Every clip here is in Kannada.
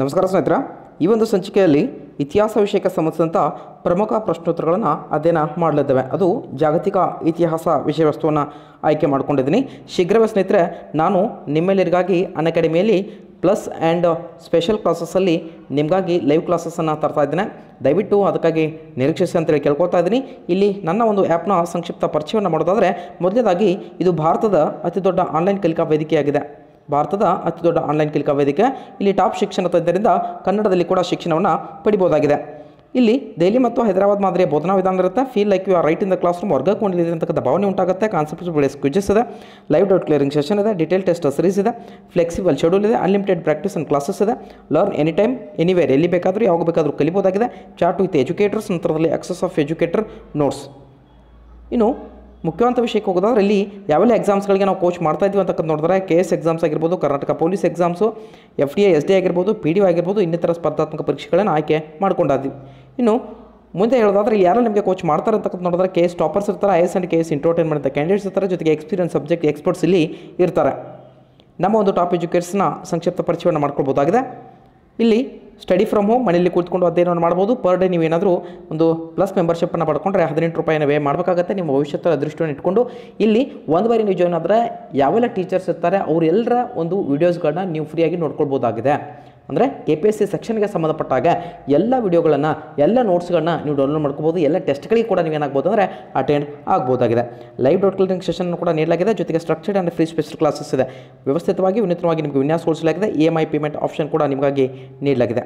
ನಮಸ್ಕಾರ ಸ್ನೇಹಿತರ. ಈ ಒಂದು ಸಂಚಿಕೆಯಲ್ಲಿ ಇತಿಹಾಸ ವಿಷಯಕ್ಕೆ ಸಂಬಂಧಿಸಿದಂಥ ಪ್ರಮುಖ ಪ್ರಶ್ನೋತ್ತರಗಳನ್ನು ಅಧ್ಯಯನ ಮಾಡಲಿದ್ದೇವೆ. ಅದು ಜಾಗತಿಕ ಇತಿಹಾಸ ವಿಷಯ ವಸ್ತುವನ್ನು ಆಯ್ಕೆ ಮಾಡ್ಕೊಂಡಿದ್ದೀನಿ. ಶೀಘ್ರವೇ ಸ್ನೇಹಿತರೆ, ನಾನು ನಿಮ್ಮೆಲ್ಲರಿಗಾಗಿ ಅನ್ ಅಕಾಡೆಮಿಯಲ್ಲಿ ಪ್ಲಸ್ ಆ್ಯಂಡ್ ಸ್ಪೆಷಲ್ ಕ್ಲಾಸಸ್ಸಲ್ಲಿ ನಿಮಗಾಗಿ ಲೈವ್ ಕ್ಲಾಸಸ್ಸನ್ನು ತರ್ತಾ ಇದ್ದೇನೆ. ದಯವಿಟ್ಟು ಅದಕ್ಕಾಗಿ ನಿರೀಕ್ಷಿಸಿ ಅಂತೇಳಿ ಕೇಳ್ಕೊತಾ ಇದ್ದೀನಿ. ಇಲ್ಲಿ ನನ್ನ ಒಂದು ಆ್ಯಪ್ನ ಸಂಕ್ಷಿಪ್ತ ಪರಿಚಯವನ್ನು ಮಾಡೋದಾದರೆ, ಮೊದಲನೇದಾಗಿ ಇದು ಭಾರತದ ಅತಿ ದೊಡ್ಡ ಆನ್ಲೈನ್ ಕಲಿಕಾ ವೇದಿಕೆಯಾಗಿದೆ. ಭಾರತದ ಅತಿ ದೊಡ್ಡ ಆನ್ಲೈನ್ ಕಲಿಕಾ ವೇದಿಕೆ. ಇಲ್ಲಿ ಟಾಪ್ ಶಿಕ್ಷಣ ತಜ್ಞರಿಂದ ಕನ್ನಡದಲ್ಲಿ ಕೂಡ ಶಿಕ್ಷಣವನ್ನು ಪಡಿಬೋದಾಗಿದೆ ಇಲ್ಲಿ ದೆಹಲಿ ಮತ್ತು ಹೈದರಾಬಾದ್ ಮಾದರಿಯ ಬೋಧನಾ ವಿಧಾನ ಇರುತ್ತೆ. Feel like you are right in the class room ವರ್ಗಕೊಂಡಿದೆ ಅಂತಕ್ಕಂಥ ಭಾವನೆ ಉಂಟಾಗುತ್ತೆ. ಕಾನ್ಸೆಪ್ಟ್ಸ್ ಬೆಳೆಸ್ ಕ್ವಿಜಸ್ ಇದೆ. ಲೈವ್ ಡೌಟ್ ಕ್ಲಿಯರಿಂಗ್ ಸೆಷನ್ ಇದೆ. ಡಿಟೇಲ್ ಟೆಸ್ಟ್ ಸೀರೀಸ್ ಇದೆ. ಫ್ಲೆಕ್ಸಿಬಲ್ ಶೆಡ್ಯೂಲ್ ಇದೆ. ಅನ್ಲಿಮಿಟೆಡ್ ಪ್ರಾಕ್ಟೀಸ್ ಅಂಡ್ ಕ್ಲಾಸಸ್ ಇದೆ. ಲರ್ನ್ ಎನಿ ಟೈಮ್ ಎನಿವೇರ್ ಎಲ್ಲಿ ಬೇಕಾದರೂ, ಯಾವಾಗ ಬೇಕಾದರೂ ಕಲಿಬೋದಾಗಿದೆ ಚಾಟ್ ವಿತ್ ಎಜುಕೇಟರ್ಸ್ ನಂತರದಲ್ಲಿ ಆಕ್ಸಸ್ ಆಫ್ ಎಜುಕೇಟರ್ ನೋಟ್ಸ್ ಇನ್ನು ಮುಖ್ಯವಂತ ವಿಷಯಕ್ಕೆ ಹೋಗೋದಾದ್ರೆ ಇಲ್ಲಿ ಯಾವೆಲ್ಲ ಎಕ್ಸಾಮ್ಸ್ಗಳಿಗೆ ನಾವು ಕೋಚ್ ಮಾಡ್ತಾ ಇದ್ದೀವಿ ಅಂತಕ್ಕಂಥ ನೋಡಿದ್ರೆ ಕೆ ಎಸ್ ಎಕ್ಸಾಮ್ಸ್ ಆಗಿರ್ಬೋದು, Karnataka police exams F D A S D ಆಗಿರ್ಬೋದು ಪಿ ಡಿ ಆಗಿರ್ಬೋದು, ಇನ್ನಿತರ ಸ್ಪರ್ಧಾತ್ಮಕ ಪರೀಕ್ಷೆಗಳನ್ನು ಆಯ್ಕೆ ಮಾಡ್ಕೊಂಡಿದ್ವಿ. ಇನ್ನು ಮುಂದೆ ಹೇಳೋದಾದ್ರೆ ಯಾರು ನಿಮಗೆ ಕೋಚ್ ಮಾಡ್ತಾರೆ ಅಂತಕ್ಕಂಥ ನೋಡಿದ್ರೆ ಕೆ ಎಸ್ ಟಾಪರ್ಸ್ ಇರ್ತಾರೆ I S and K S entertainment ಅಂತ ಕ್ಯಾಂಡಿಡೇಟ್ಸ್ ಇರ್ತಾರೆ, ಜೊತೆಗೆ ಎಕ್ಸ್ಪೀರಿಯನ್ಸ್ ಸಬ್ಜೆಕ್ಟ್ ಎಕ್ಸ್ಪರ್ಟ್ಸ್ ಇಲ್ಲಿ ಇರ್ತಾರೆ. ನಮ್ಮ ಒಂದು ಟಾಪ್ ಎಜುಕೇಟ್ಸ್ನ ಸಂಕ್ಷಿಪ್ತ ಪರಿಚಯವನ್ನು ಮಾಡ್ಕೊಳ್ಬೋದಾಗಿದೆ. ಇಲ್ಲಿ ಸ್ಟಡಿ ಫ್ರಮ್ ಹೋಮ್, ಮನೆಯಲ್ಲಿ ಕೂತ್ಕೊಂಡು ಅಧ್ಯಯನವನ್ನು ಮಾಡ್ಬೋದು. ಪರ್ ಡೇ ನೀವೇನಾದರೂ ಒಂದು ಪ್ಲಸ್ ಮೆಂಬರ್ಶಿಪ್ಪನ್ನು ಪಡ್ಕೊಂಡ್ರೆ ಹದಿನೆಂಟು ರೂಪಾಯಿನ ವೇ ಮಾಡಬೇಕಾಗತ್ತೆ. ನಿಮ್ಮ ಭವಿಷ್ಯದ ದೃಷ್ಟಿಯನ್ನು ಇಟ್ಕೊಂಡು ಇಲ್ಲಿ ಒಂದು ಬಾರಿ ನೀವು ಜಾಯ್ನ್ ಆದರೆ ಯಾವೆಲ್ಲ ಟೀಚರ್ಸ್ ಇರ್ತಾರೆ, ಅವರೆಲ್ಲರ ಒಂದು ವೀಡಿಯೋಸ್ಗಳನ್ನ ನೀವು ಫ್ರೀಯಾಗಿ ನೋಡ್ಕೊಳ್ಬೋದಾಗಿದೆ. ಅಂದರೆ ಕೆ ಪಿ ಎಸ್ ಸಿ ಸೆಕ್ಷನ್ಗೆ ಸಂಬಂಧಪಟ್ಟಾಗ ಎಲ್ಲ ವಿಡಿಯೋಗಳನ್ನು, ಎಲ್ಲ ನೋಟ್ಸ್ಗಳನ್ನ ನೀವು ಡೌನ್ಲೋಡ್ ಮಾಡ್ಕೋಬೋದು. ಎಲ್ಲ ಟೆಸ್ಟ್ಗಳಿಗೆ ಕೂಡ ನೀವು ಏನಾಗ್ಬೋದು ಅಂದರೆ ಅಟೆಂಡ್ ಆಗ್ಬೋದಾಗಿದೆ. ಲೈವ್ ಡಾಟ್ ಕ್ಲಿಯರಿಂಗ್ ಸೆಷನ್ ಕೂಡ ನೀಡಲಾಗಿದೆ. ಜೊತೆಗೆ structured and free special classes ಇದೆ. ವ್ಯವಸ್ಥಿತವಾಗಿ ವಿನೂತನವಾಗಿ ನಿಮಗೆ ವಿನ್ಯಾಸಗೊಳಿಸಲಾಗಿದೆ E M I payment option ಕೂಡ ನಿಮಗಾಗಿ ನೀಡಲಾಗಿದೆ.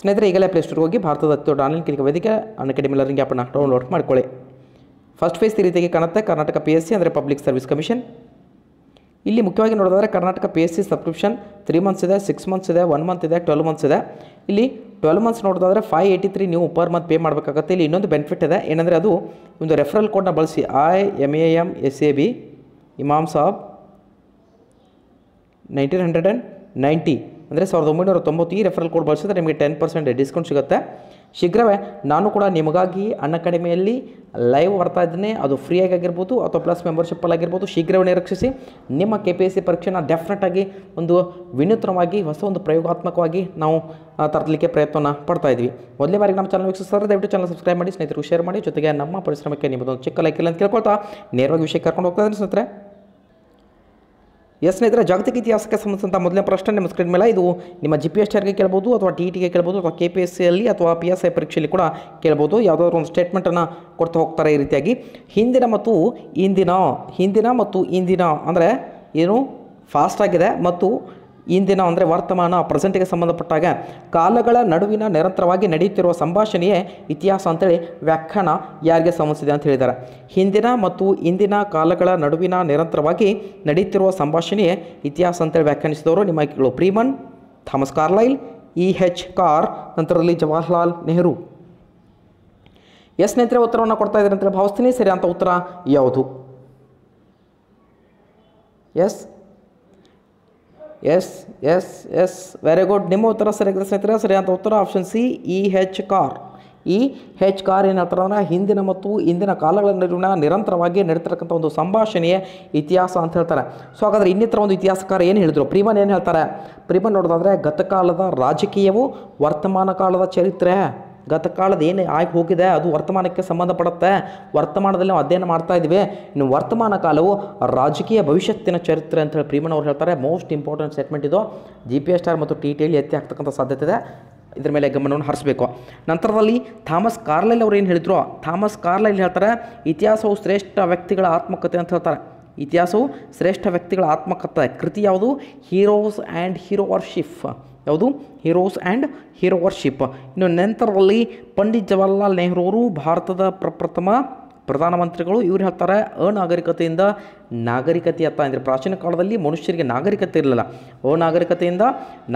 ಸ್ನೇಹಿತರೆ, ಈಗಲೇ ಪ್ಲೇಸ್ಟೋರ್ಗೆ ಹೋಗಿ ಭಾರತದ ಹತ್ತು ಆನ್ಲೈನ್ ಕಲಿಕೆ ವೇದಿಕೆ ಅನ್ ಅಕಾಡೆಮಿ ಲರ್ನಿಂಗ್ ಆ್ಯಪನ್ನು ಡೌನ್ಲೋಡ್ ಮಾಡ್ಕೊಳ್ಳಿ. ಫಸ್ಟ್ ಫೇಸ್ ಈ ರೀತಿಯಾಗಿ ಕಾಣುತ್ತೆ. ಕರ್ನಾಟಕ ಪಿ ಎಸ್ ಸಿ ಅಂದರೆ ಪಬ್ಲಿಕ್ ಸರ್ವಿಸ್ ಕಮಿಷನ್ ಇಲ್ಲಿ ಮುಖ್ಯವಾಗಿ ನೋಡೋದಾದ್ರೆ Karnataka P S C subscription three months ಇದೆ ಸಿಕ್ಸ್ ಮಂತ್ಸ್ ಇದೆ ಒನ್ ಮಂತ್ ಇದೆ ಟ್ವೆಲ್ ಮಂತ್ಸ್ ಇದೆ. ಇಲ್ಲಿ ಟ್ವೆಲ್ ಮಂತ್ಸ್ ನೋಡೋದಾದರೆ ಫೈವ್ ಏಯ್ಟಿ ತ್ರೀ ನೀವು ಪರ್ ಮಂತ್ ಪೇ ಮಾಡಬೇಕಾಗುತ್ತೆ. ಇಲ್ಲಿ ಇನ್ನೊಂದು ಬೆನಿಫಿಟ್ ಇದೆ. ಏನಂದರೆ ಅದು ಒಂದು ರೆಫರಲ್ ಕೋಡ್ನ ಬಳಸಿ I M A M S A B Imam Saab nineteen hundred and ninety ಅಂದರೆ ಸಾವಿರದ ಒಂಬೈನೂರ ತೊಂಬತ್ತು ಈ ರೆಫರಲ್ ಕೋಡ್ ಬಳಸಿದ್ರೆ ನಿಮಗೆ ಟೆನ್ ಪರ್ಸೆಂಟ್ ಡಿಸ್ಕೌಂಟ್ ಸಿಗುತ್ತೆ. ಶೀಘ್ರವೇ ನಾನು ಕೂಡ ನಿಮಗಾಗಿ ಅನ್ ಅಕಾಡೆಮಿಯಲ್ಲಿ ಲೈವ್ ಬರ್ತಾ ಇದ್ದೇನೆ. ಅದು ಫ್ರೀಯಾಗಿ ಆಗಿರ್ಬೋದು ಅಥವಾ ಪ್ಲಸ್ ಮೆಂಬರ್ಶಿಪ್ಪಲ್ಲಿ ಆಗಿರ್ಬೋದು. ಶೀಘ್ರವೇ ನಿರೀಕ್ಷಿಸಿ. ನಿಮ್ಮ ಕೆ ಪಿ ಎಸ್ ಸಿ ಪರೀಕ್ಷೆನ ಡೆಫಿನೆಟಾಗಿ ಒಂದು ವಿನೂತನವಾಗಿ, ಹೊಸ ಒಂದು ಪ್ರಯೋಗಾತ್ಮಕವಾಗಿ ನಾವು ತರಲಿಕ್ಕೆ ಪ್ರಯತ್ನವನ್ನು ಪಡ್ತಾ ಇದ್ವಿ. ಮೊದಲೇ ಬಾರಿಗೆ ನಮ್ಮ ಚಾನಲ್ ವೀಕ್ಷಿಸ್ತಾರೆ ದಯವಿಟ್ಟು ಚಾನಲ್ ಸಬ್ಸ್ಕ್ರೈಬ್ ಮಾಡಿ ಸ್ನೇಹಿತರು ಶೇರ್ ಮಾಡಿ. ಜೊತೆಗೆ ನಮ್ಮ ಪರಿಶ್ರಮಕ್ಕೆ ನಿಮ್ಮದೊಂದು ಚಿಕ್ಕ ಲೈಕ್ ಇಲ್ಲ ಅಂತ ಕೇಳ್ಕೊಳ್ತಾ, ನೇರವಾಗಿ ವಿಷಯ ಕರ್ಕೊಂಡು ಹೋಗ್ತಾ ಇದ್ದೀನಿ ಸ್ನೇಹಿತರೆ. ಎಸ್ ಸ್ನೇಹಿತರೆ, ಜಾಗತಿಕ ಇತಿಹಾಸಕ್ಕೆ ಸಂಬಂಧಿಸಿದಂಥ ಮೊದಲನೇ ಪ್ರಶ್ನೆ ನಿಮ್ಮ ಸ್ಕ್ರೀನ್ ಮೇಲೆ. ಇದು ನಿಮ್ಮ ಜಿ ಪಿ ಎಸ್ ಟಿಆರ್ಗೆ ಕೇಳ್ಬೋದು ಅಥವಾ ಟಿ ಟಿಗೆ ಕೇಳ್ಬೋದು ಅಥವಾ ಕೆ ಪಿ ಎಸ್ ಸಿಯಲ್ಲಿ ಅಥವಾ ಪಿ ಎಸ್ ಐ ಪರೀಕ್ಷೆಯಲ್ಲಿ ಕೂಡ ಕೇಳ್ಬೋದು. ಯಾವುದಾದ್ರು ಒಂದು ಸ್ಟೇಟ್ಮೆಂಟನ್ನು ಕೊಡ್ತಾ ಹೋಗ್ತಾರೆ ಈ ರೀತಿಯಾಗಿ. ಹಿಂದಿನ ಮತ್ತು ಇಂದಿನ, ಹಿಂದಿನ ಮತ್ತು ಇಂದಿನ ಅಂದರೆ ಏನು? ಫಾಸ್ಟ್ ಆಗಿದೆ ಮತ್ತು ಇಂದಿನ ಅಂದರೆ ವರ್ತಮಾನ ಪ್ರೆಸೆಂಟ್ಗೆ ಸಂಬಂಧಪಟ್ಟಾಗ ಕಾಲಗಳ ನಡುವಿನ ನಿರಂತರವಾಗಿ ನಡೆಯುತ್ತಿರುವ ಸಂಭಾಷಣೆಯೇ ಇತಿಹಾಸ ಅಂತೇಳಿ ವ್ಯಾಖ್ಯಾನ ಯಾರಿಗೆ ಸಂಬಂಧಿಸಿದೆ ಅಂತ ಹೇಳಿದ್ದಾರೆ. ಹಿಂದಿನ ಮತ್ತು ಇಂದಿನ ಕಾಲಗಳ ನಡುವಿನ ನಿರಂತರವಾಗಿ ನಡೆಯುತ್ತಿರುವ ಸಂಭಾಷಣೆಯೇ ಇತಿಹಾಸ ಅಂತೇಳಿ ವ್ಯಾಖ್ಯಾನಿಸಿದವರು ನಿಮ್ಮ ಆಯ್ಕೆಗಳು Freeman, Thomas Carlyle, E H Carr, ನಂತರದಲ್ಲಿ ಜವಾಹರ್ಲಾಲ್ ನೆಹರು. ಎಸ್ ಸ್ನೇಹಿತರೆ, ಉತ್ತರವನ್ನು ಕೊಡ್ತಾ ಇದ್ದಾರೆ ಅಂತೇಳಿ ಭಾವಿಸ್ತೀನಿ. ಸರಿ, ಅಂತ ಉತ್ತರ ಯಾವುದು? Yes. Yes yes yes very good ನಿಮ್ಮ ಉತ್ತರ ಸರಿಯಾಗಿದೆ ಸ್ನೇಹಿತರೆ ಸರಿಯಾದ ಉತ್ತರ option C E H Carr E H Carr ಏನು ಹೇಳ್ತಾರೆ ಅಂದರೆ, ಹಿಂದಿನ ಮತ್ತು ಇಂದಿನ ಕಾಲಗಳ ನಡುವಿನ ನಿರಂತರವಾಗಿ ನಡೀತಿರಕ್ಕಂಥ ಒಂದು ಸಂಭಾಷಣೆಯ ಇತಿಹಾಸ ಅಂತ ಹೇಳ್ತಾರೆ. ಸೊ ಹಾಗಾದರೆ ಇನ್ನಿತರ ಒಂದು ಇತಿಹಾಸಕಾರ ಏನು ಹೇಳಿದರು? ಪ್ರೀಮನ್ ಏನು ಹೇಳ್ತಾರೆ? ಪ್ರೀಮನ್ ನೋಡೋದಾದರೆ, ಗತಕಾಲದ ರಾಜಕೀಯವು ವರ್ತಮಾನ ಕಾಲದ ಚರಿತ್ರೆ. ಗತಕಾಲದ ಏನು ಆಗಿ ಹೋಗಿದೆ, ಅದು ವರ್ತಮಾನಕ್ಕೆ ಸಂಬಂಧಪಡುತ್ತೆ. ವರ್ತಮಾನದಲ್ಲಿ ನಾವು ಅಧ್ಯಯನ ಮಾಡ್ತಾ ಇದ್ದೀವಿ. ಇನ್ನು ವರ್ತಮಾನ ಕಾಲವು ರಾಜಕೀಯ ಭವಿಷ್ಯತ್ತಿನ ಚರಿತ್ರೆ ಅಂತ ಹೇಳಿ ಪ್ರೀಮನ್ ಅವ್ರು ಹೇಳ್ತಾರೆ. ಮೋಸ್ಟ್ ಇಂಪಾರ್ಟೆಂಟ್ ಸ್ಟೇಟ್ಮೆಂಟ್ ಇದು. G P S T R ಮತ್ತು ಟಿ ಟಿಯಲ್ಲಿ ಎತ್ತಿ ಆಗ್ತಕ್ಕಂಥ ಸಾಧ್ಯತೆ ಇದೆ. ಇದ್ರ ಮೇಲೆ ಗಮನವನ್ನು ಹರಿಸಬೇಕು. ನಂತರದಲ್ಲಿ ಥಾಮಸ್ ಕಾರ್ಲೈಲ್ ಅವ್ರು ಏನು ಹೇಳಿದ್ರು? ಥಾಮಸ್ ಕಾರ್ಲೈಲ್ ಹೇಳ್ತಾರೆ, ಇತಿಹಾಸವು ಶ್ರೇಷ್ಠ ವ್ಯಕ್ತಿಗಳ ಆತ್ಮಕಥೆ ಅಂತ ಹೇಳ್ತಾರೆ. ಇತಿಹಾಸವು ಶ್ರೇಷ್ಠ ವ್ಯಕ್ತಿಗಳ ಆತ್ಮಕಥೆ. ಕೃತಿ ಯಾವುದು? ಹೀರೋಸ್ ಆ್ಯಂಡ್ ಹೀರೋ ವರ್ಷಿಪ್ ಯಾವುದು? ಹೀರೋಸ್ ಆ್ಯಂಡ್ ಹೀರೋ ವರ್ಷಿಪ್ ಇನ್ನು ನಂತರದಲ್ಲಿ ಪಂಡಿತ್ ಜವಾಹರ್ಲಾಲ್ ನೆಹರೂರು ಭಾರತದ ಪ್ರಪ್ರಥಮ ಪ್ರಧಾನಮಂತ್ರಿಗಳು ಇವ್ರು ಹೇಳ್ತಾರೆ, ಅನಾಗರಿಕತೆಯಿಂದ ನಾಗರಿಕತೆಯತ್ತ ಅಂದರೆ ಪ್ರಾಚೀನ ಕಾಲದಲ್ಲಿ ಮನುಷ್ಯರಿಗೆ ನಾಗರಿಕತೆ ಇರಲಿಲ್ಲ. ಅನಾಗರಿಕತೆಯಿಂದ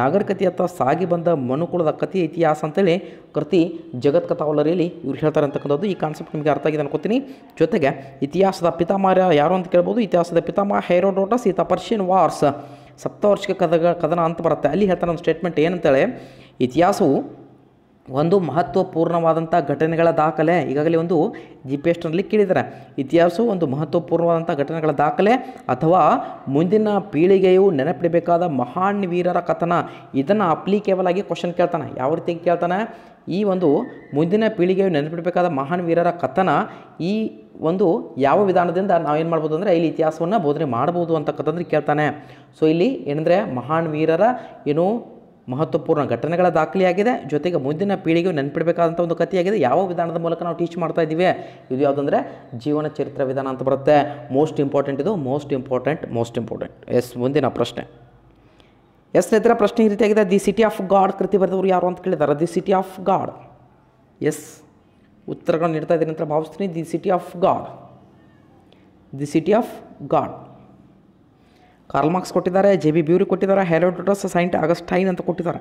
ನಾಗರಿಕತೆಯತ್ತ ಸಾಗಿ ಬಂದ ಮನುಕುಲದ ಕಥೆ, ಇತಿಹಾಸ ಅಂತೇಳಿ ಕೃತಿ ಜಗತ್ ಕಥಾವಲರಿಯಲ್ಲಿ ಇವ್ರು ಹೇಳ್ತಾರೆ ಅಂತಕ್ಕಂಥದ್ದು. ಈ ಕಾನ್ಸೆಪ್ಟ್ ನಿಮಗೆ ಅರ್ಥ ಆಗಿದೆ ಅನ್ಕೋತೀನಿ. ಜೊತೆಗೆ ಇತಿಹಾಸದ ಪಿತಾಮಹ ಯಾರು ಅಂತ ಕೇಳ್ಬೋದು. ಇತಿಹಾಸದ ಪಿತಾಮಹ ಹೆರೋಡೋಟಸ್, ಈತ ಪರ್ಷಿಯನ್ ವಾರ್ಸ್. ಸಪ್ತವಾರ್ಷಿಕ ಕದಗ ಕದನ ಅಂತ ಬರುತ್ತೆ. ಅಲ್ಲಿ ಹೇಳ್ತಾರೆ ಒಂದು ಸ್ಟೇಟ್ಮೆಂಟ್ ಏನಂತೇಳಿ, ಇತಿಹಾಸವು ಒಂದು ಮಹತ್ವಪೂರ್ಣವಾದಂಥ ಘಟನೆಗಳ ದಾಖಲೆ, ಈಗಾಗಲೇ ಒಂದು ಜಿ ಪಿ ಎಸ್ನಲ್ಲಿ ಕೇಳಿದ್ದಾರೆ. ಇತಿಹಾಸವು ಒಂದು ಮಹತ್ವಪೂರ್ಣವಾದಂಥ ಘಟನೆಗಳ ದಾಖಲೆ ಅಥವಾ ಮುಂದಿನ ಪೀಳಿಗೆಯು ನೆನಪಿಡಬೇಕಾದ ಮಹಾನ್ ವೀರರ ಕಥನ, ಇದನ್ನು ಅಪ್ಲಿಕೇಬಲ್ ಆಗಿ ಕ್ವಶನ್ ಕೇಳ್ತಾನೆ. ಯಾವ ರೀತಿ ಕೇಳ್ತಾನೆ? ಈ ಒಂದು ಮುಂದಿನ ಪೀಳಿಗೆಯು ನೆನಪಿಡಬೇಕಾದ ಮಹಾನ್ ವೀರರ ಕಥನ, ಈ ಒಂದು ಯಾವ ವಿಧಾನದಿಂದ ನಾವೇನು ಮಾಡ್ಬೋದು ಅಂದರೆ ಇಲ್ಲಿ ಇತಿಹಾಸವನ್ನು ಬೋಧನೆ ಮಾಡ್ಬೋದು ಅಂತಕ್ಕಂಥದ್ದು ಕೇಳ್ತಾನೆ. ಸೊ ಇಲ್ಲಿ ಏನಂದರೆ ಮಹಾನ್ ವೀರರ ಏನು ಮಹತ್ವಪೂರ್ಣ ಘಟನೆಗಳ ದಾಖಲೆಯಾಗಿದೆ. ಜೊತೆಗೆ ಮುಂದಿನ ಪೀಳಿಗೆಯು ನೆನಪಿಡಬೇಕಾದಂಥ ಒಂದು ಕಥೆಯಾಗಿದೆ. ಯಾವ ವಿಧಾನದ ಮೂಲಕ ನಾವು ಟೀಚ್ ಮಾಡ್ತಾ ಇದ್ದೀವಿ? ಇದು ಯಾವುದಂದರೆ ಜೀವನ ಚರಿತ್ರೆ ವಿಧಾನ ಅಂತ ಬರುತ್ತೆ. ಮೋಸ್ಟ್ ಇಂಪಾರ್ಟೆಂಟ್ ಇದು most important most important yes, ಮುಂದಿನ ಪ್ರಶ್ನೆ. ಎಸ್ ಸ್ನೇಹಿತರ ಪ್ರಶ್ನೆ ಈ ರೀತಿಯಾಗಿದೆ. ದಿ ಸಿಟಿ ಆಫ್ ಗಾಡ್ ಕೃತಿ ಬರೆದವರು ಯಾರು ಅಂತ ಕೇಳಿದ್ದಾರೆ the city of God yes, ಉತ್ತರಗಳನ್ನು ನೀಡ್ತಾ ಇದ್ದೀನಿ ಅಂತ ಭಾವಿಸ್ತೀನಿ. The city of God the city of God Karl Marx ಕೊಟ್ಟಿದ್ದಾರೆ ಜೆ ಬಿ ಬ್ಯೂರಿ ಕೊಟ್ಟಿದ್ದಾರೆ ಹೆರೋಡೋಟಸ್ ಸೈಂಟ್ ಆಗಸ್ಟೈನ್ ಅಂತ ಕೊಟ್ಟಿದ್ದಾರೆ.